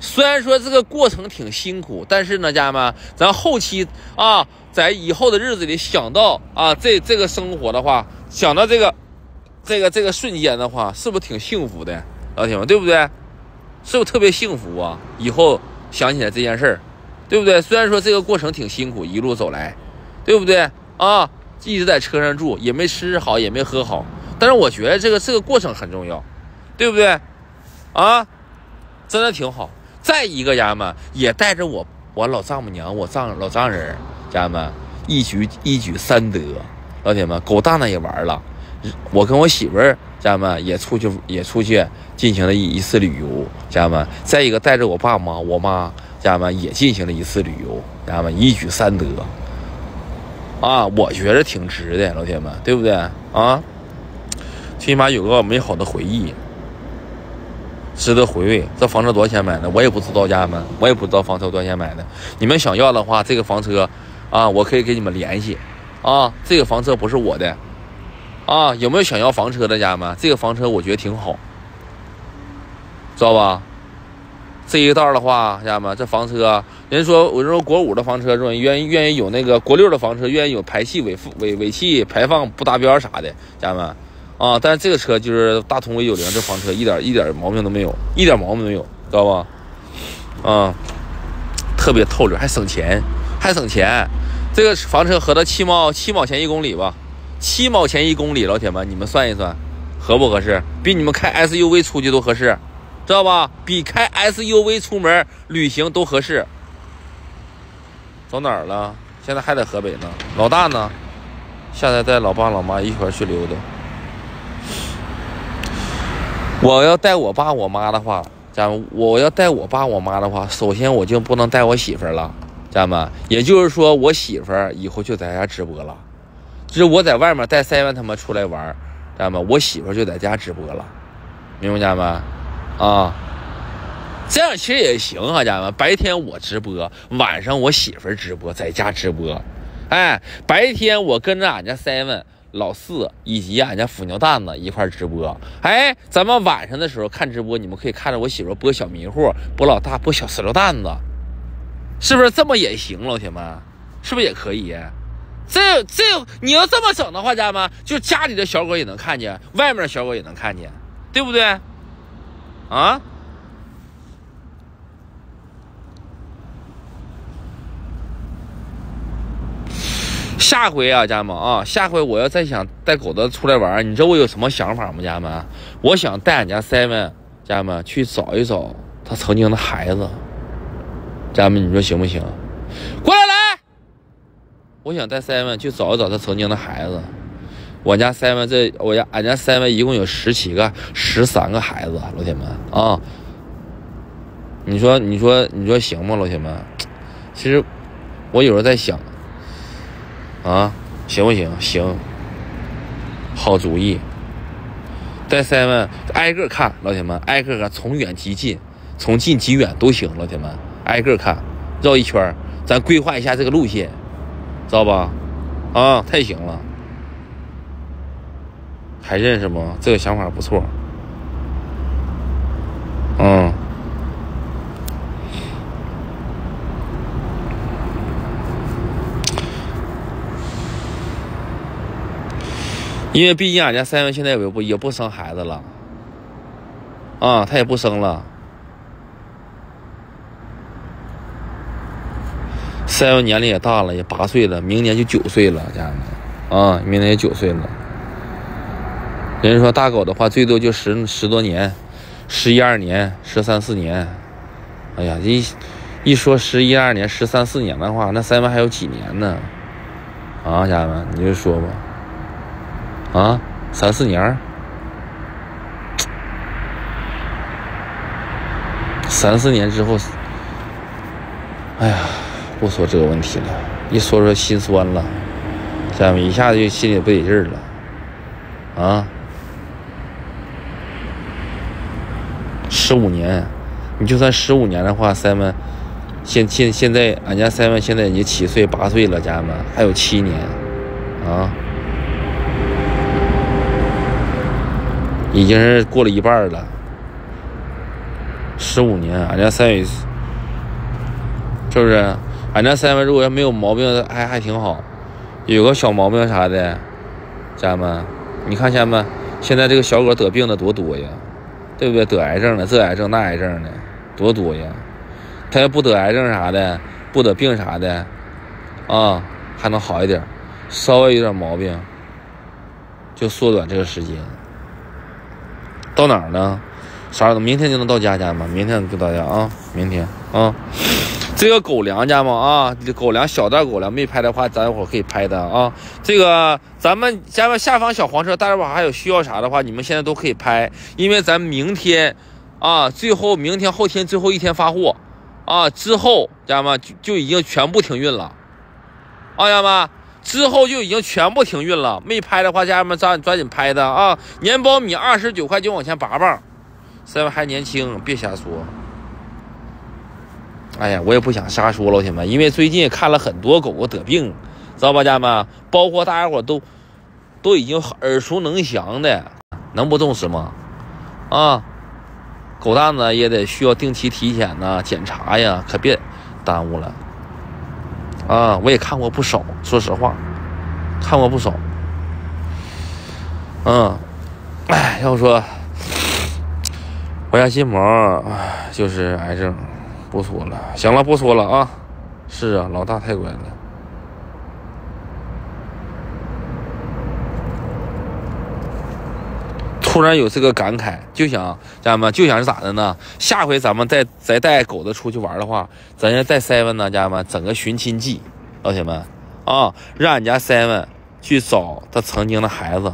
虽然说这个过程挺辛苦，但是呢，家人们，咱后期啊在以后的日子里想到啊这这个生活的话，想到这个。这个这个瞬间的话，是不是挺幸福的，老铁们，对不对？是不是特别幸福啊？以后想起来这件事儿，对不对？虽然说这个过程挺辛苦，一路走来，对不对啊？一直在车上住，也没吃好，也没喝好，但是我觉得这个这个过程很重要，对不对？啊，真的挺好。再一个，家人们也带着我我老丈母娘，我丈老丈人，家人们一举一举三得，老铁们，狗蛋蛋也玩了。我跟我媳妇儿家人们也出去也出去进行了一一次旅游，家人们。再一个带着我爸妈、我妈家人们也进行了一次旅游，家人们一举三得。啊，我觉得挺值的，老铁们，对不对啊？起码有个美好的回忆，值得回味。这房车多少钱买的？我也不知道，家人们，我也不知道房车多少钱买的。你们想要的话，这个房车啊，我可以给你们联系。啊，这个房车不是我的。啊，有没有想要房车的家人们？这个房车我觉得挺好，知道吧？这一道的话，家人们，这房车，人说我说国五的房车愿意愿意有那个国六的房车，愿意有排气尾尾尾气排放不达标啥的，家人们啊。但是这个车就是大通 V 九零这房车，一点一点毛病都没有，一点毛病都没有，知道吧？啊，特别透着，还省钱，还省钱。这个房车合到七毛七毛钱一公里吧。七毛钱一公里，老铁们，你们算一算，合不合适？比你们开 SUV 出去都合适，知道吧？比开 SUV 出门旅行都合适。走哪儿了？现在还在河北呢。老大呢？下来带老爸老妈一块去溜达。我要带我爸我妈的话，家人们，我要带我爸我妈的话，首先我就不能带我媳妇了，家人们。也就是说，我媳妇以后就在家直播了。就是我在外面带 seven 他们出来玩，家人们，我媳妇就在家直播了，明白家人们？啊，这样其实也行啊，家人们。白天我直播，晚上我媳妇直播，在家直播。哎，白天我跟着俺家 seven 老四以及俺家腐牛蛋子一块直播。哎，咱们晚上的时候看直播，你们可以看着我媳妇播小迷糊，播老大播小石榴蛋子，是不是这么也行，老铁们？是不是也可以？这这，你要这么整的话，家人们，就家里的小狗也能看见，外面的小狗也能看见，对不对？啊？下回啊，家人们啊，下回我要再想带狗子出来玩，你知道我有什么想法吗，家人们？我想带俺家 seven 家人们去找一找他曾经的孩子，家人们，你说行不行？过来来。我想带 seven 去找一找他曾经的孩子。我家 seven 这，我家俺家 seven 一共有十七个、十三个孩子，老铁们啊！你说，你说，你说行吗，老铁们？其实我有时候在想，啊，行不行？行，好主意。带 seven 挨个看，老铁们，挨个看，从远及近，从近及远都行，老铁们，挨个看，绕一圈咱规划一下这个路线。知道吧？啊，太行了，还认识吗？这个想法不错。因为毕竟俺家三万现在也不也不生孩子了，啊，他也不生了。三万年龄也大了，也八岁了，明年就九岁了，家人们，啊，明年也九岁了。人家说大狗的话，最多就十十多年，十一二年，十三四年。哎呀，一一说十一二年、十三四年的话，那三万还有几年呢？啊，家人们，你就说吧。啊，三四年三四年之后，哎呀，不说这个问题了，一说说心酸了，咱们一下子就心里不得劲儿了，啊，十五年，你就算十五年的话，三们现现现在俺家三们现在已经七岁八岁了，家人们还有七年，啊。已经是过了一半了，十五年，俺家三月，是不是？俺家三月如果要没有毛病，还还挺好。有个小毛病啥的，家人们，你看家人们，现在这个小狗得病的多多呀，对不对？得癌症的，这癌症那癌症的，多多呀。他要不得癌症啥的，不得病啥的，啊，还能好一点。稍微有点毛病，就缩短这个时间。到哪儿呢？啥时候？明天就能到家家吗？明天就到家啊！明天啊！这个狗粮家吗？啊，狗粮小袋狗粮没拍的话，咱一会儿可以拍的啊。这个咱们家们下方小黄车，大家伙还有需要啥的话，你们现在都可以拍，因为咱明天啊，最后明天后天最后一天发货啊，之后家人们就就已经全部停运了，啊，家人们。之后就已经全部停运了，没拍的话，家人们抓抓紧拍的啊！年苞米二十九块九往前拔棒，三位还年轻，别瞎说。哎呀，我也不想瞎说，老铁们，因为最近看了很多狗狗得病，知道吧，家人们？包括大家伙都都已经耳熟能详的，能不重视吗？啊，狗蛋子也得需要定期体检呐，检查呀，可别耽误了。啊，我也看过不少，说实话，看过不少。嗯，哎，要说我家金毛就是癌症，不说了，行了，不说了啊。是啊，老大太乖了。突然有这个感慨，就想家人们就想是咋的呢？下回咱们再再带狗子出去玩的话，咱要带 seven 呢，家人们整个寻亲记，老铁们啊，让俺家 seven 去找他曾经的孩子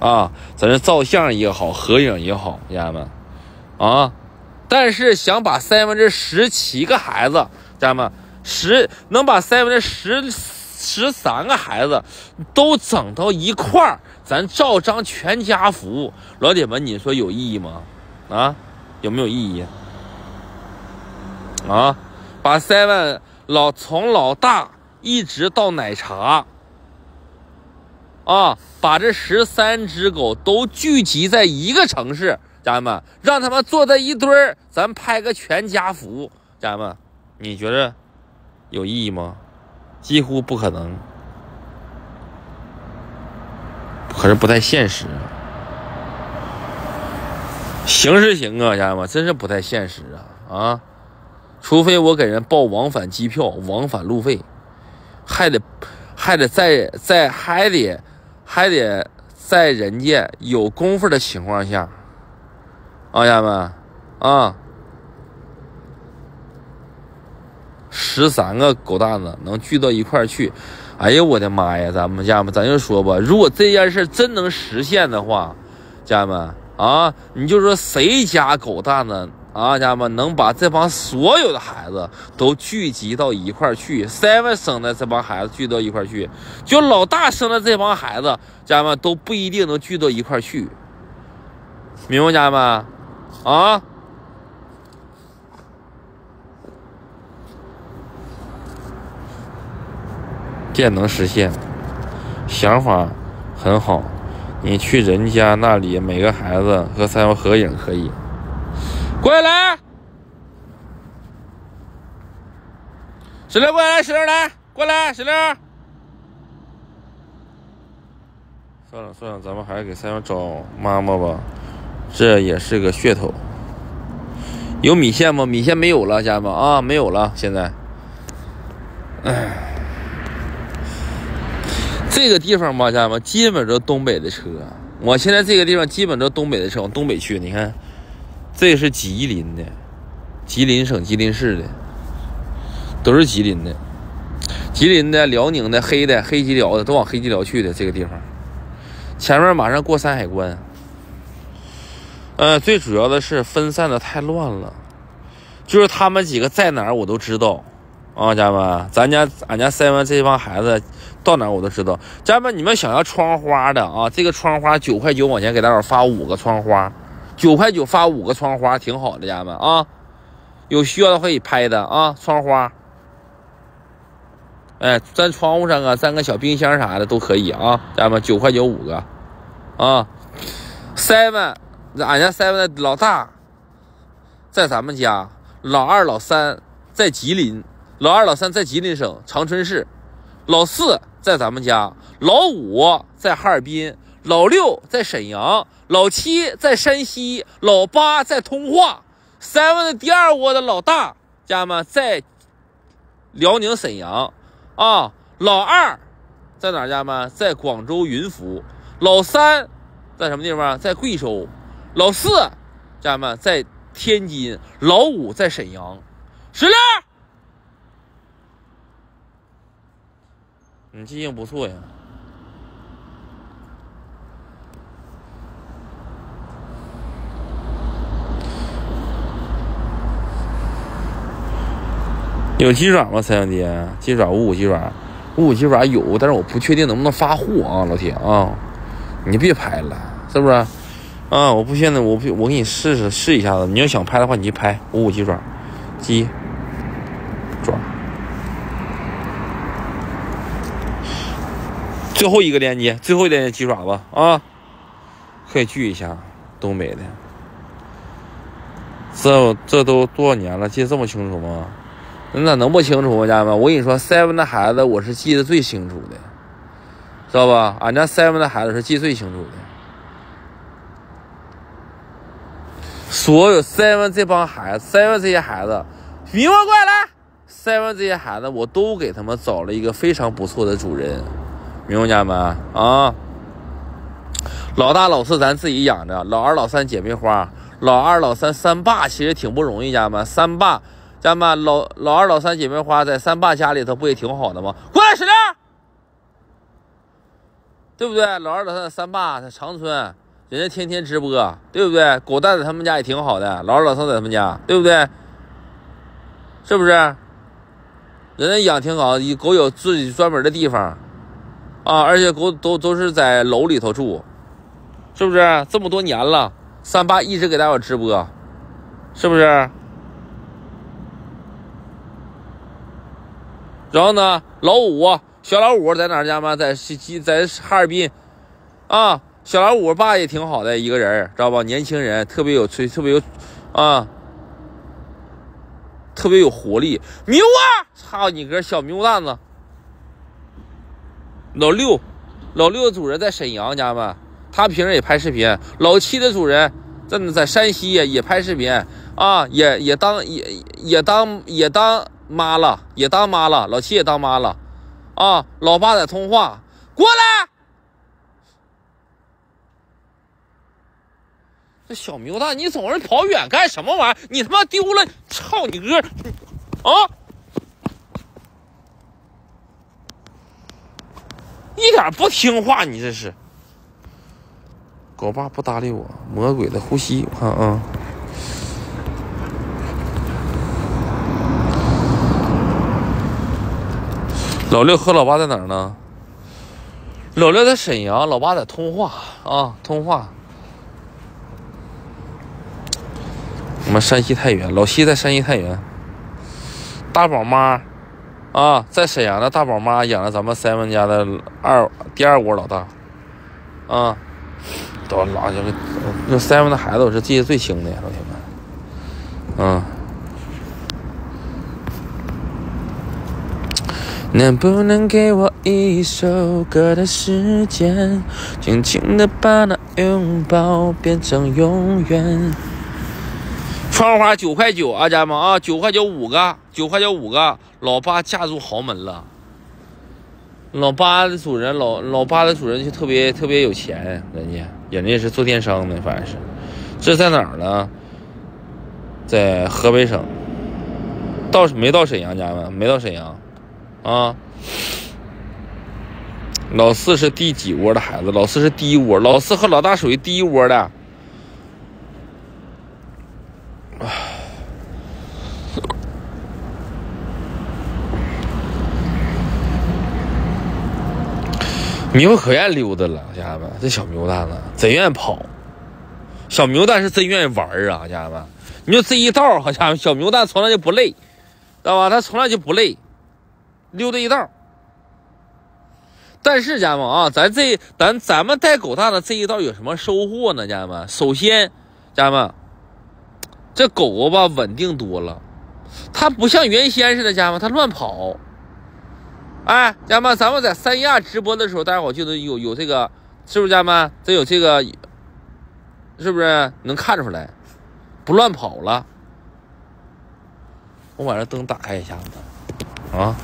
啊，咱这照相也好，合影也好，家人们啊，但是想把 seven 这十七个孩子，家人们十能把 seven 这十十三个孩子都整到一块儿。咱照张全家福，老铁们，你说有意义吗？啊，有没有意义？啊，把 seven 老从老大一直到奶茶，啊，把这十三只狗都聚集在一个城市，家人们，让他们坐在一堆儿，咱拍个全家福，家人们，你觉得有意义吗？几乎不可能。可是不太现实，行是行啊，家人们，真是不太现实啊啊！除非我给人报往返机票、往返路费，还得还得在在还得还得在人家有功夫的情况下，啊，家人们啊，十三个狗蛋子能聚到一块去。哎呀，我的妈呀！咱们家人们，咱就说吧，如果这件事真能实现的话，家人们啊，你就说谁家狗蛋子啊，家人们能把这帮所有的孩子都聚集到一块去？seven 生的这帮孩子聚到一块去，就老大生的这帮孩子，家人们都不一定能聚到一块去，明白家人们啊？电能实现，想法很好。你去人家那里，每个孩子和三毛合影可以。过来，石榴过来，石榴来，过来，石榴。算了算了，咱们还是给三毛找妈妈吧，这也是个噱头。有米线吗？米线没有了，家人们啊，没有了。现在，哎，这个地方吧，家人们，基本都东北的车。我现在这个地方基本都东北的车，往东北去。你看，这是吉林的，吉林省吉林市的，都是吉林的，吉林的、辽宁的、黑的、黑吉辽的，都往黑吉辽去的这个地方。前面马上过山海关。呃，最主要的是分散的太乱了，就是他们几个在哪儿我都知道，啊，家人们，咱家俺家 seven 这帮孩子到哪我都知道。家人们，你们想要窗花的啊，这个窗花九块九，往前给大伙发五个窗花，九块九发五个窗花，挺好的，家人们啊，有需要的可以拍的啊，窗花，哎，粘窗户上啊，粘个小冰箱啥的都可以啊，家人们，九块九五个，啊，seven。俺家 seven 的老大在咱们家，老二、老三在吉林，老二、老三在吉林省长春市，老四在咱们家，老五在哈尔滨，老六在沈阳，老七在山西，老八在通化。seven 的第二窝的老大家人们在辽宁沈阳啊，老二在哪家人们在广州云浮，老三在什么地方？在贵州。老四，家人们在天津；老五在沈阳。石榴，你记性不错呀。有鸡爪吗，三兄弟？鸡爪五五鸡爪，五五鸡爪有，但是我不确定能不能发货啊，老铁啊！你别拍了，是不是？啊！我不现在，我不，我给你试试试一下子。你要想拍的话，你就拍五五鸡爪，鸡最后一个链接，最后一个链接鸡爪子啊，可以聚一下东北的。这这都多少年了，记得这么清楚吗？你咋能不清楚吗，家人们？我跟你说，seven 的孩子我是记得最清楚的，知道吧？俺家 seven 的孩子是记最清楚的。所有 seven 这帮孩子，seven 这些孩子，明白过来，seven 这些孩子，我都给他们找了一个非常不错的主人，明白家人们啊？老大老四咱自己养着，老二老三姐妹花，老二老三三爸其实挺不容易，家人们，三爸家人们老老二老三姐妹花在三爸家里头不也挺好的吗？过来，石榴，对不对？老二老三三爸在长春。人家天天直播，对不对？狗蛋在他们家也挺好的，老二老三在他们家，对不对？是不是？人家养挺好，狗有自己专门的地方，啊，而且狗都都是在楼里头住，是不是？这么多年了，三八一直给大伙直播，是不是？然后呢，老五小老五在哪家吗？在西在哈尔滨，啊。小老五爸也挺好的一个人，知道吧？年轻人特别有吹，特别有，啊，特别有活力。牛啊！操你个小牛蛋子！老六，老六的主人在沈阳，家人们，他平时也拍视频。老七的主人在在山西也拍视频啊，也也当也也当也当妈了，也当妈了。老七也当妈了啊。老八在通话，过来。这小牛蛋，你总是跑远干什么玩意儿？你他妈丢了！操你哥！啊！一点不听话，你这是。狗爸不搭理我，魔鬼的呼吸，我看啊。老六和老八在哪儿呢？老六在沈阳，老八在通化啊，通化。我们山西太原，老七在山西太原。大宝妈，啊，在沈阳的大宝妈养了咱们 seven 家的二第二窝老大，啊，都老这个那 seven 的孩子我是记得最清的，老铁们，嗯，能不能给我一首歌的时间，轻轻的把那拥抱变成永远？窗花九块九啊，家人们啊，九块九五个，九块九五个。老八嫁入豪门了。老八的主人，老老八的主人就特别特别有钱，人家人家是做电商的，反正是。这在哪儿呢？在河北省。到没到沈阳，家人们没到沈阳。啊，老四是第几窝的孩子？老四是第一窝，老四和老大属于第一窝的。牛可愿溜达了，家人们，这小牛蛋子真愿跑。小牛蛋是真愿意玩啊，家人们。你说这一道，好家伙，小牛蛋从来就不累，知道吧？它从来就不累。溜达一道，但是家人们啊，咱这咱咱们带狗蛋的这一道有什么收获呢？家人们，首先，家人们，这狗狗吧稳定多了，它不像原先似的，家人们它乱跑。哎，家人们，咱们在三亚直播的时候，大家伙记得有有这个，是不是家人们？这有这个，是不是能看出来？不乱跑了。我把这灯打开一下子，啊。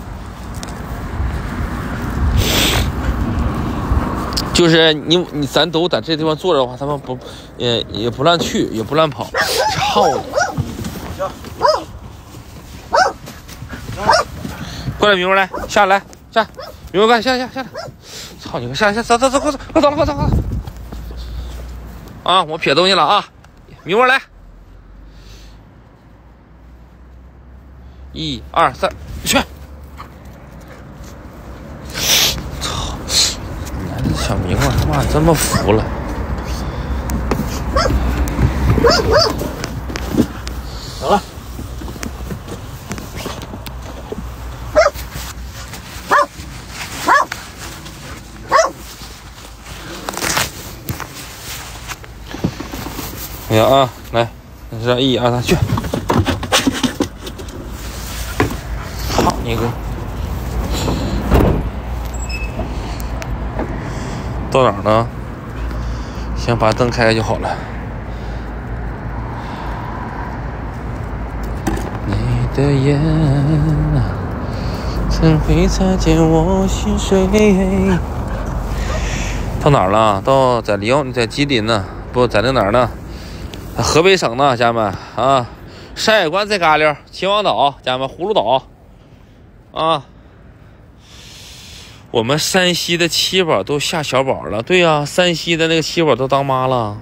就是你你咱都在这地方坐着的话，他们不也也不乱去，也不乱跑，操你！过来，明儿来下来下，明儿快下下下来！操你个下来下走走走快走快走了快走快走！啊，我撇东西了啊，明儿来，一二三，去！小明啊，他妈这么服了！走了。行啊，来，这一二三，去！好你个！到哪儿呢？先把灯开就好了。你的眼怎会擦见我心碎？到哪儿了？到在辽，在吉林呢？不在那哪儿呢？河北省呢，家人们啊！山海关这旮旯，秦皇岛，家人们，葫芦岛啊。我们山西的七宝都下小宝了，对呀，山西的那个七宝都当妈了，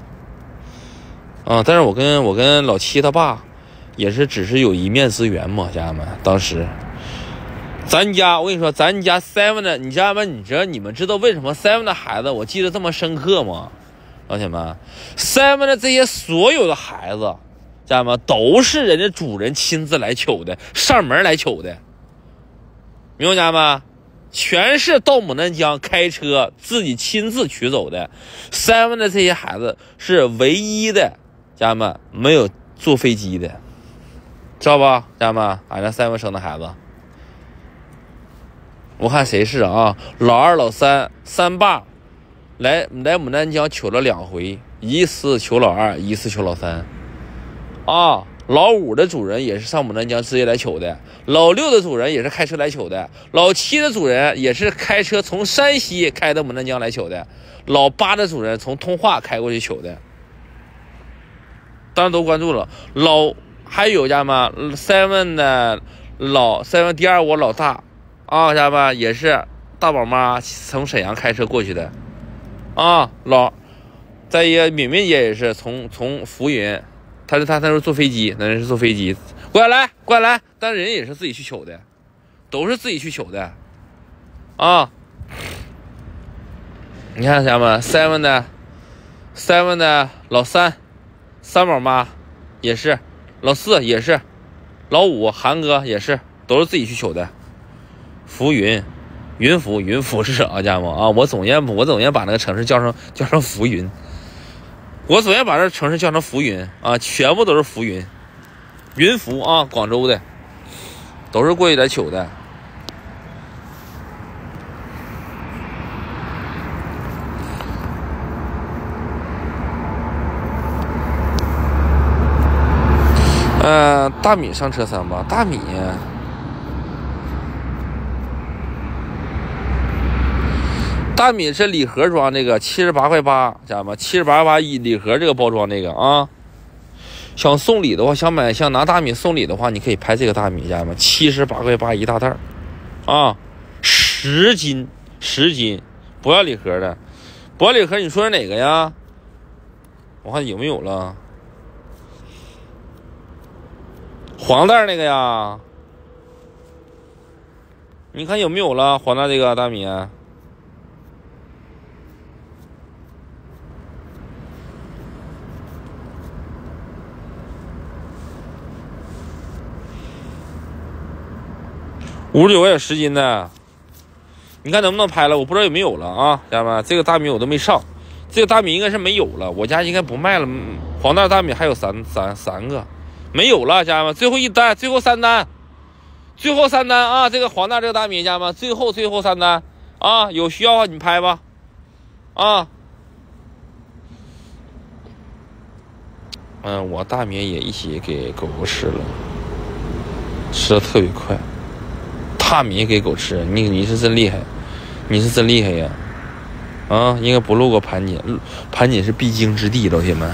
啊！但是我跟我跟老七他爸也是只是有一面之缘嘛，家人们，当时咱家我跟你说，咱家 seven 的，你家人们，你知道你们知道为什么 seven 的孩子我记得这么深刻吗？老铁们，seven 的这些所有的孩子，家人们都是人家主人亲自来取的，上门来取的，明白家人们？全是到牡丹江开车自己亲自取走的，seven 的这些孩子是唯一的，家人们没有坐飞机的，知道吧？家人们，俺家 seven 生的孩子，我看谁是啊？老二、老三，三爸来来牡丹江取了两回，一次取老二，一次取老三，啊。老五的主人也是上牡丹江直接来取的，老六的主人也是开车来取的，老七的主人也是开车从山西开到牡丹江来取的，老八的主人从通化开过去取的。当然都关注了，老还有家人们，seven 的老 seven 第二窝老大啊，家人们也是大宝妈从沈阳开车过去的啊，老再一个敏敏姐也是从从浮云。他说他他说坐飞机，那人是坐飞机，过来来过来来，但人也是自己去取的，都是自己去取的，啊！你看家人们，seven 的，seven 的老三，三宝妈也是，老四也是，老五韩哥也是，都是自己去取的。浮云，云浮云浮是啥家们啊？我总愿我总愿把那个城市叫成叫成浮云。我昨天把这城市叫成浮云啊全部都是浮云。云浮啊广州的都是过去来取的。嗯大米上车三包大米大米是礼盒装，这个七十八块八，家人们，七十八块八一礼盒这个包装这个啊。想送礼的话，想买想拿大米送礼的话，你可以拍这个大米，家人们，七十八块八一大袋，啊，十斤十斤，不要礼盒的，不要礼盒，你说是哪个呀？我看有没有了，黄袋那个呀？你看有没有了黄袋这个大米？五十九块钱十斤的，你看能不能拍了？我不知道有没有了啊，家人们，这个大米我都没上，这个大米应该是没有了，我家应该不卖了。黄袋大米还有三三三个，没有了，家人们，最后一单，最后三单，最后三单啊！这个黄袋这个大米，家人们，最后最后三单啊！有需要的话你拍吧，啊，嗯，我大米也一起给狗狗吃了，吃的特别快。大米给狗吃，你你是真厉害，你是真厉害呀！啊，应该不路过盘锦，盘锦是必经之地，老铁们，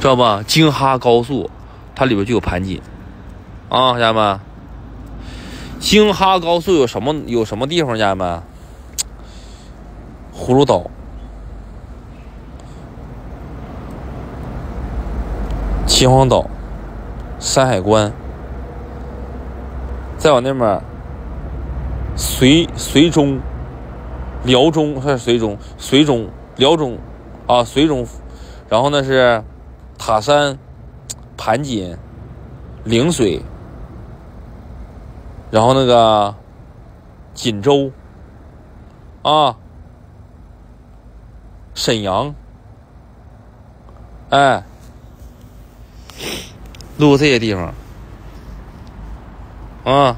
知道吧？京哈高速，它里边就有盘锦，啊，家人们，京哈高速有什么有什么地方？家人们，葫芦岛、秦皇岛、山海关，再往那边。绥绥中，辽中还是绥中？绥中、辽中，啊，绥中，然后呢是塔山、盘锦、陵水，然后那个锦州，啊，沈阳，哎，路过这些地方，啊。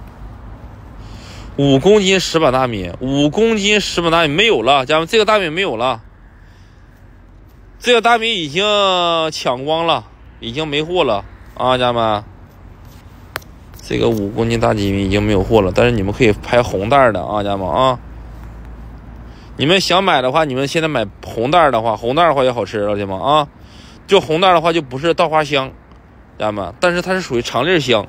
五公斤十把大米，五公斤十把大米没有了，家人们，这个大米没有了，这个大米已经抢光了，已经没货了。啊，家人们，这个五公斤大米已经没有货了，但是你们可以拍红袋的啊，家人们啊，你们想买的话，你们现在买红袋的话，红袋的话也好吃，老铁们啊，就红袋的话就不是稻花香，家人们，但是它是属于长粒香。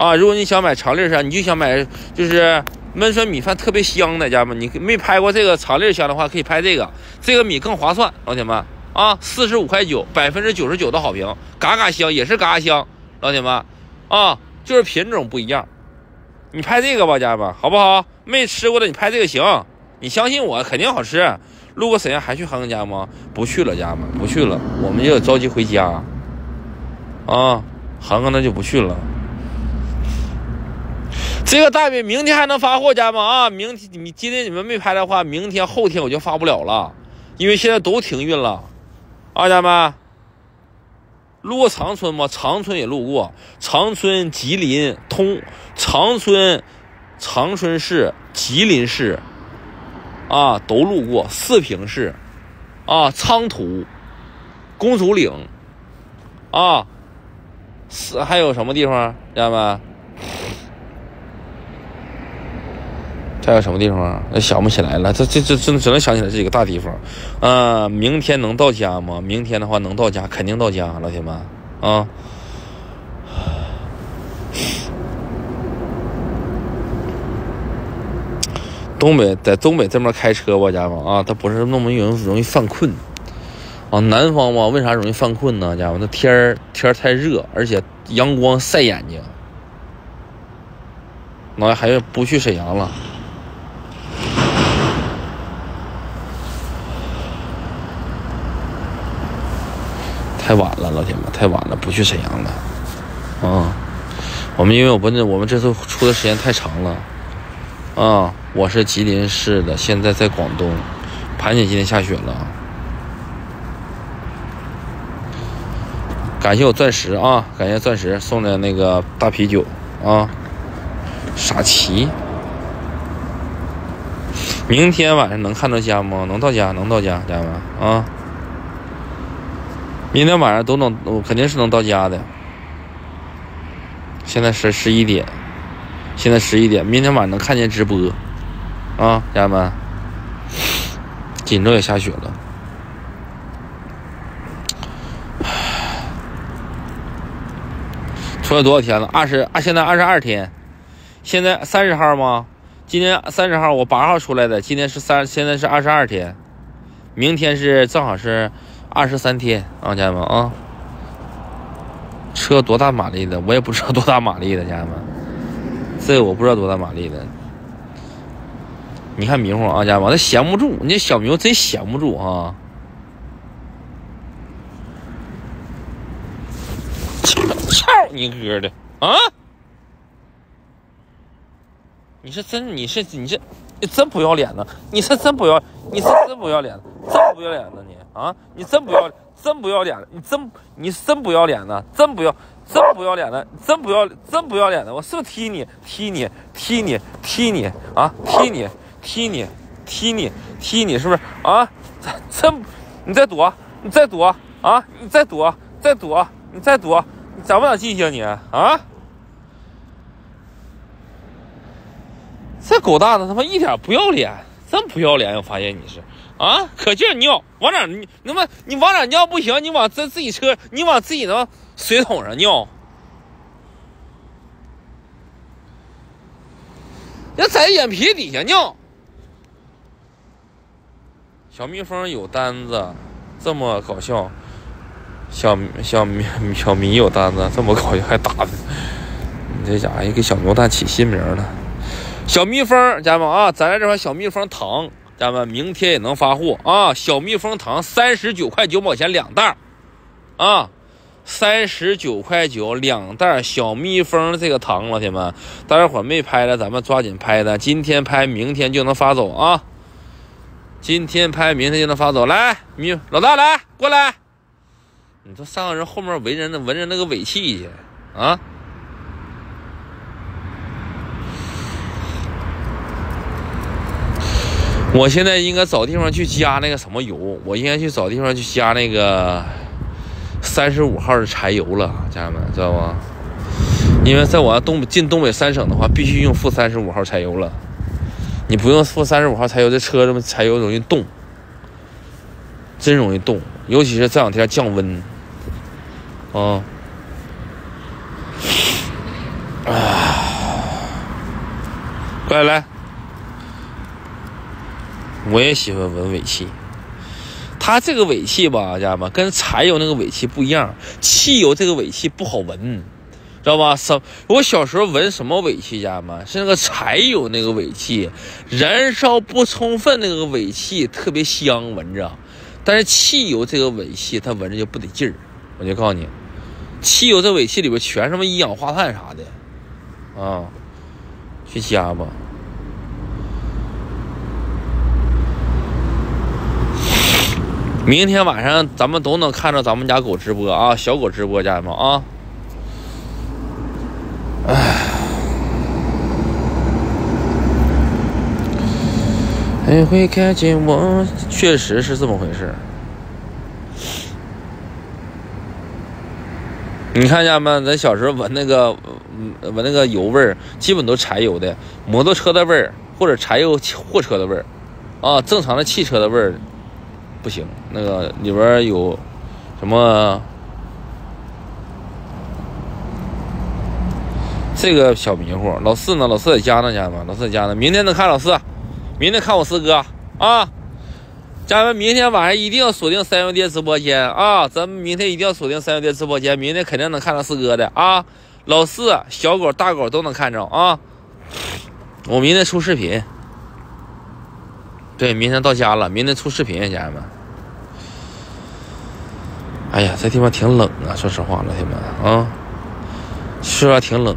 啊，如果你想买长粒香，你就想买就是焖酸米饭特别香的，家人们，你没拍过这个长粒香的话，可以拍这个，这个米更划算，老铁们啊，四十五块九，百分之九十九的好评，嘎嘎香，也是嘎嘎香，老铁们啊，就是品种不一样，你拍这个吧，家人们，好不好？没吃过的你拍这个行，你相信我，肯定好吃。路过沈阳还去韩庚家吗？不去了，家人们，不去了，我们就着急回家啊，韩庚那就不去了。这个大米明天还能发货，家人们啊！明天你今天你们没拍的话，明天后天我就发不了了，因为现在都停运了，啊，家人们。路过长春吗？长春也路过，长春、吉林、通长春、长春市、吉林市，啊，都路过。四平市，啊，昌图、公主岭，啊，是还有什么地方，家人们？还有什么地方啊？想不起来了。这这这只只能想起来这几个大地方。啊，明天能到家吗？明天的话能到家，肯定到家，老铁们啊。东北在东北这边开车吧，家人们啊，他不是那么容易容易犯困啊。南方嘛，为啥容易犯困呢？家人们，那天儿天儿太热，而且阳光晒眼睛。那还不去沈阳了。太晚了，老铁们，太晚了，不去沈阳了。啊，我们因为我们这我们这次出的时间太长了。啊，我是吉林市的，现在在广东，盘锦今天下雪了。感谢我钻石啊，感谢钻石送的那个大啤酒啊，傻奇。明天晚上能看到家吗？能到家，能到家，家人们啊。明天晚上都能，我肯定是能到家的。现在是十一点，现在十一点，明天晚上能看见直播啊，家人们。锦州也下雪了，出来多少天了？二十啊，现在二十二天，现在三十号吗？今天三十号，我八号出来的，今天是三，现在是二十二天，明天是正好是二十三天啊，家人们啊。车多大马力的？我也不知道多大马力的，家人们，这个我不知道多大马力的。你看迷糊啊，家人们，他闲不住，你小牛真闲不住啊！操你哥的啊！你是真，你是你这，你真不要脸呢！你是真不要，你是真不要脸，真不要脸呢你啊！你真不要，真不要脸，你真你是真不要脸呢！真不要，真不要脸的，真不要，真不要脸的！我是不是踢你，踢你，踢你，踢你啊！踢你，踢你，踢你，踢你，是不是啊？真，你再躲，你再躲啊！你再躲，再躲，你再躲，你长不长记性你啊？这狗大的他妈一点不要脸，真不要脸！我发现你是啊，可劲儿尿，往哪你他妈你往哪尿不行，你往自自己车，你往自己的水桶上尿，要在眼皮底下尿。小蜜蜂有单子，这么搞笑。小小米小米有单子，这么搞笑还打的，你这家伙给小牛蛋起新名了。小蜜蜂，家人们啊，咱这块小蜜蜂糖，家人们明天也能发货啊！小蜜蜂糖三十九块九毛钱两袋啊，三十九块九两袋小蜜蜂这个糖，老铁们，大家伙没拍的，咱们抓紧拍的，今天拍，明天就能发走啊！今天拍，明天就能发走。来，蜜老大来过来，你这三个人后面围人那，闻着那个尾气去啊！我现在应该找地方去加那个什么油，我应该去找地方去加那个三十五号的柴油了，家人们知道吗？因为在我要东进东北三省的话，必须用负三十五号柴油了。你不用负三十五号柴油，这车这么柴油容易冻，真容易冻，尤其是这两天降温，啊，啊，过来来。我也喜欢闻尾气，它这个尾气吧，家人们，跟柴油那个尾气不一样。汽油这个尾气不好闻，知道吧？什我小时候闻什么尾气，家人们是那个柴油那个尾气，燃烧不充分那个尾气特别香，闻着。但是汽油这个尾气，它闻着就不得劲儿。我就告诉你，汽油这尾气里边全什么一氧化碳啥的，啊，去加吧。明天晚上咱们都能看着咱们家狗直播啊，小狗直播，家人们啊！哎，你会看见我，确实是这么回事。你看家人们，咱小时候闻那个，闻那个油味儿，基本都柴油的，摩托车的味儿，或者柴油货车的味儿，啊，正常的汽车的味儿。不行，那个里边有什么？这个小迷糊，老四呢？老四在家呢，家人们，老四在家呢。明天能看老四，明天看我四哥啊！家人们，明天晚上一定要锁定三元爹直播间啊！咱们明天一定要锁定三元爹直播间，明天肯定能看到四哥的啊！老四、小狗、大狗都能看着啊！我明天出视频。对，明天到家了，明天出视频，家人们。哎呀，这地方挺冷啊，说实话，老铁们啊，实话挺冷。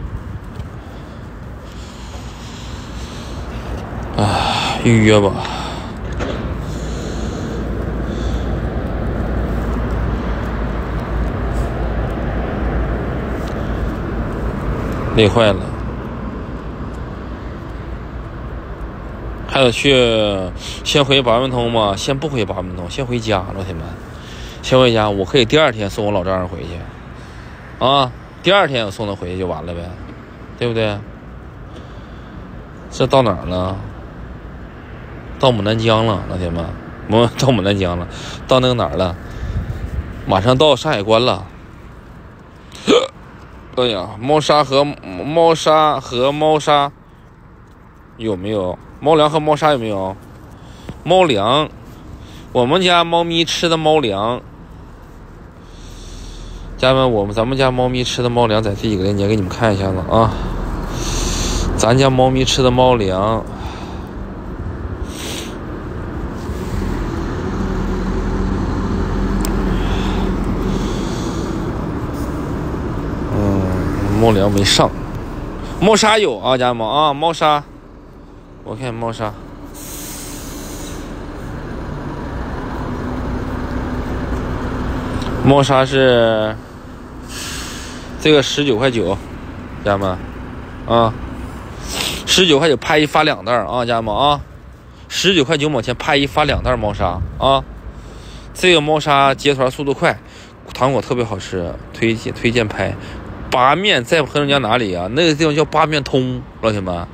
啊，预约吧。累坏了。要去，先回八门通吗？先不回八门通，先回家，老铁们，先回家。我可以第二天送我老丈人回去，啊，第二天我送他回去就完了呗。对不对？这到哪儿了？到牡丹江了，老铁们，我到牡丹江了，到那个哪儿了？马上到山海关了。哎呀，猫砂和猫砂和猫砂有没有？猫粮和猫砂有没有？猫粮，我们家猫咪吃的猫粮。家人们，我们咱们家猫咪吃的猫粮，在这几个链接给你们看一下子啊。咱家猫咪吃的猫粮，嗯，猫粮没上，猫砂有啊，家人们啊，猫砂，我看猫砂，猫砂是这个十九块九，家人们啊。十九块九拍一发两袋啊，家人们啊！十九块九毛钱拍一发两袋猫砂啊！这个猫砂结团速度快，糖果特别好吃，推荐推荐拍。八面在黑龙江哪里啊？那个地方叫八面通，老铁们。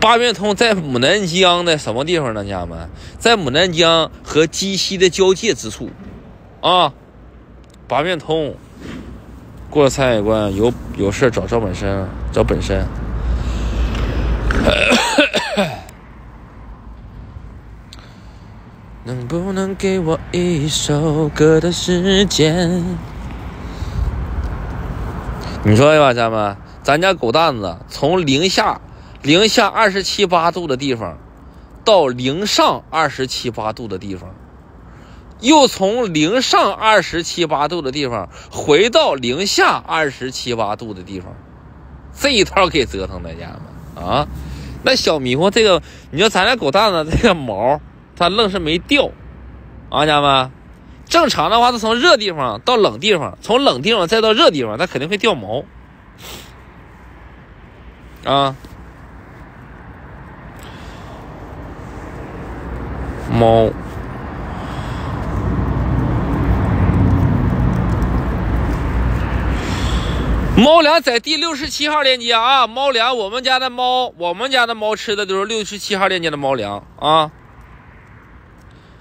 八面通在牡丹江的什么地方呢？家人们，在牡丹江和鸡西的交界之处啊。八面通过了山海关，有有事找赵本山，找本山。能不能给我一首歌的时间？你说吧，家人们，咱家狗蛋子从零下零下二十七八度的地方，到零上二十七八度的地方，又从零上二十七八度的地方回到零下二十七八度的地方，这一套给折腾的，家们啊！那小迷糊这个，你说咱家狗蛋子这个毛，它愣是没掉，啊家们，正常的话，它从热地方到冷地方，从冷地方再到热地方，它肯定会掉毛，啊，猫。猫粮在第六十七号链接啊！猫粮，我们家的猫，我们家的猫吃的都是六十七号链接的猫粮啊。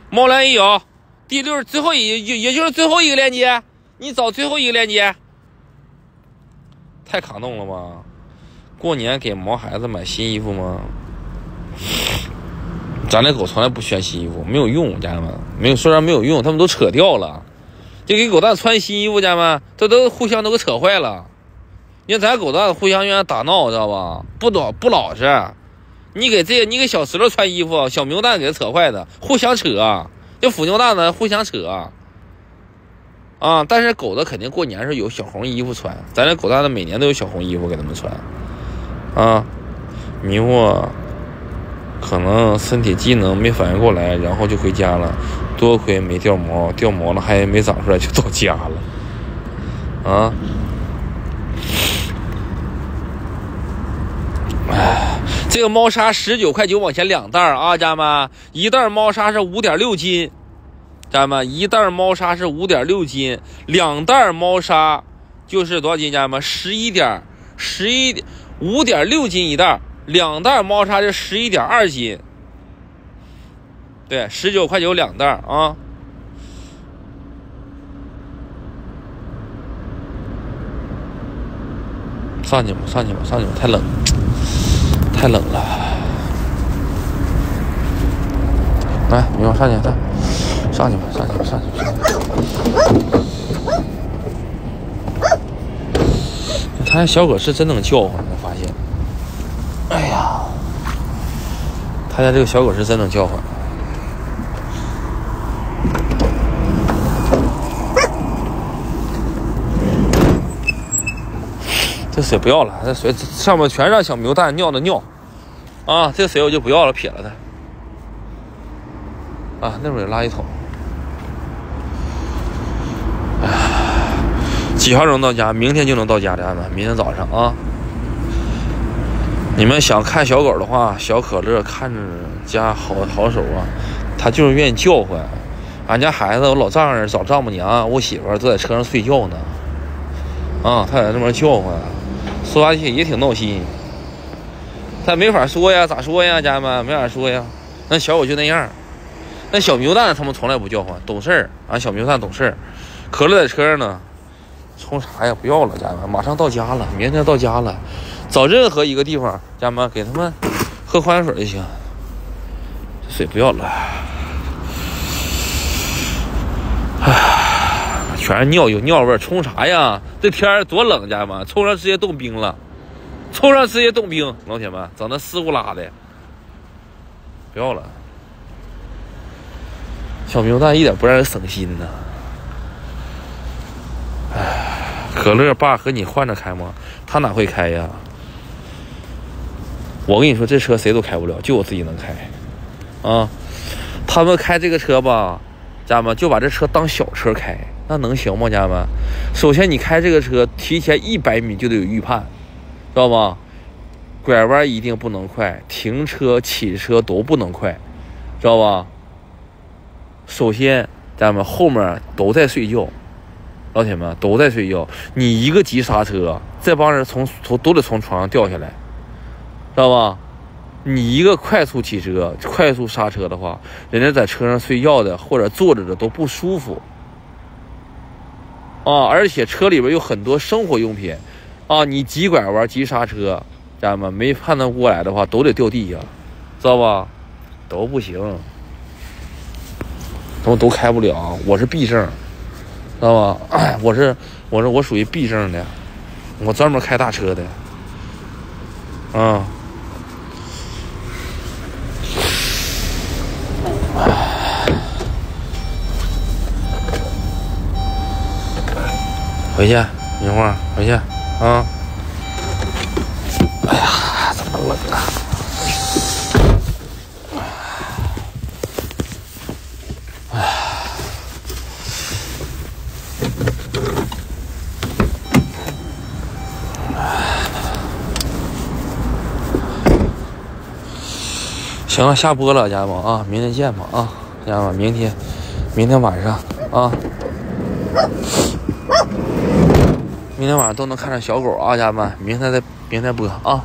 猫粮也有，第六最后一也也就是最后一个链接，你找最后一个链接。太卡动了吧？过年给毛孩子买新衣服吗？咱那狗从来不选新衣服，没有用，家人们，没有虽然没有用，他们都扯掉了。就给狗蛋穿新衣服，家人们，这都互相都给扯坏了。你看咱狗蛋互相愿意打闹，知道吧？不老不老实。你给这，你给小石头穿衣服，小牛蛋给他扯坏的，互相扯。就腐牛蛋子互相扯。啊！但是狗子肯定过年是有小红衣服穿，咱这狗蛋子每年都有小红衣服给他们穿。啊！迷糊，可能身体机能没反应过来，然后就回家了。多亏没掉毛，掉毛了还没长出来就到家了。啊！哎，这个猫砂十九块九毛钱两袋啊，家人们，一袋猫砂是五点六斤，家人们，一袋猫砂是五点六斤，两袋猫砂就是多少斤？家人们，十一点十一五点六斤一袋，两袋猫砂就十一点二斤，对，十九块九两袋啊。上去吧，上去吧，上去吧，太冷。太冷了，来，你往上去，上，上去吧，上去吧，上去吧，他家小狗是真能叫唤，我发现。哎呀，他家这个小狗是真能叫唤。这水不要了，这水上面全是小牛蛋尿的尿，啊，这水我就不要了，撇了它。啊，那边有垃圾桶。哎，几号能到家？明天就能到家，家人们，明天早上啊。你们想看小狗的话，小可乐看着家好好手啊，他就是愿意叫唤。俺家孩子，我老丈人找丈母娘，我媳妇都在车上睡觉呢。啊，他在那边叫唤。说话也挺闹心。他没法说呀，咋说呀，家人们没法说呀。那小狗就那样。那小牛蛋他们从来不叫唤，懂事儿。俺小牛蛋懂事儿。可乐在车上呢，冲啥呀？不要了，家人们，马上到家了，明天到家了，找任何一个地方，家人们给他们喝矿泉水就行。水不要了。哎，全是尿，有尿味儿，冲啥呀？这天儿多冷，家人们，冲上直接冻冰了，冲上直接冻冰，老铁们，整的湿乎拉的，不要了。小牛蛋一点不让人省心呢。哎，可乐爸和你换着开吗？他哪会开呀？我跟你说，这车谁都开不了，就我自己能开。啊，他们开这个车吧，家人们就把这车当小车开，那能行吗？家人们，首先你开这个车，提前一百米就得有预判，知道吗？拐弯一定不能快，停车、起车都不能快，知道吧？首先，家人们后面都在睡觉，老铁们都在睡觉。你一个急刹车，这帮人从从都得从床上掉下来，知道吧？你一个快速起车、快速刹车的话，人家在车上睡觉的或者坐着的都不舒服啊！而且车里边有很多生活用品啊，你急拐弯、急刹车，家人们没判断过来的话，都得掉地下，知道吧？都不行。他们都开不了，我是 B 证，知道吧？我是我是我属于 B 证的，我专门开大车的，啊。回去，一会儿回去啊。哎呀，怎么冷啊？行了，下播了，家人们啊，明天见吧啊，家人们，明天，明天晚上啊，明天晚上都能看着小狗啊，家人们，明天再明天播啊。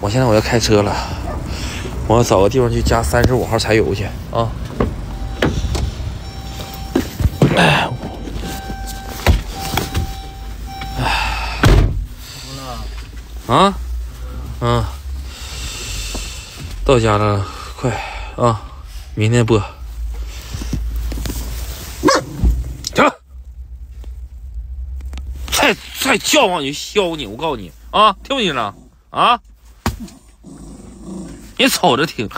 我现在我要开车了，我要找个地方去加三十五号柴油去啊。哎，哎，啊，嗯。到家了，快啊！明天播。停！再叫唤就削你！我告诉你啊，听不听着？啊！你瞅着听，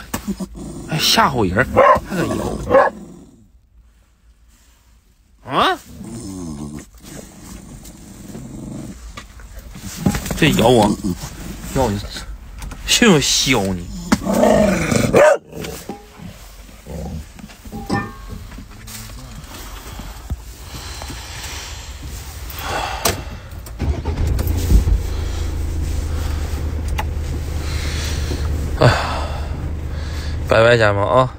还吓唬人，还敢摇？啊！这咬我，咬你，信我削你！家人们啊！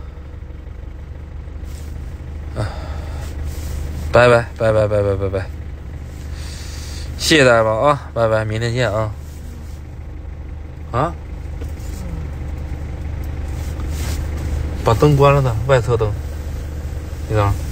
拜拜拜拜拜拜拜拜，谢谢大家们啊！拜拜，明天见啊！啊！把灯关了呢，外侧灯，李总。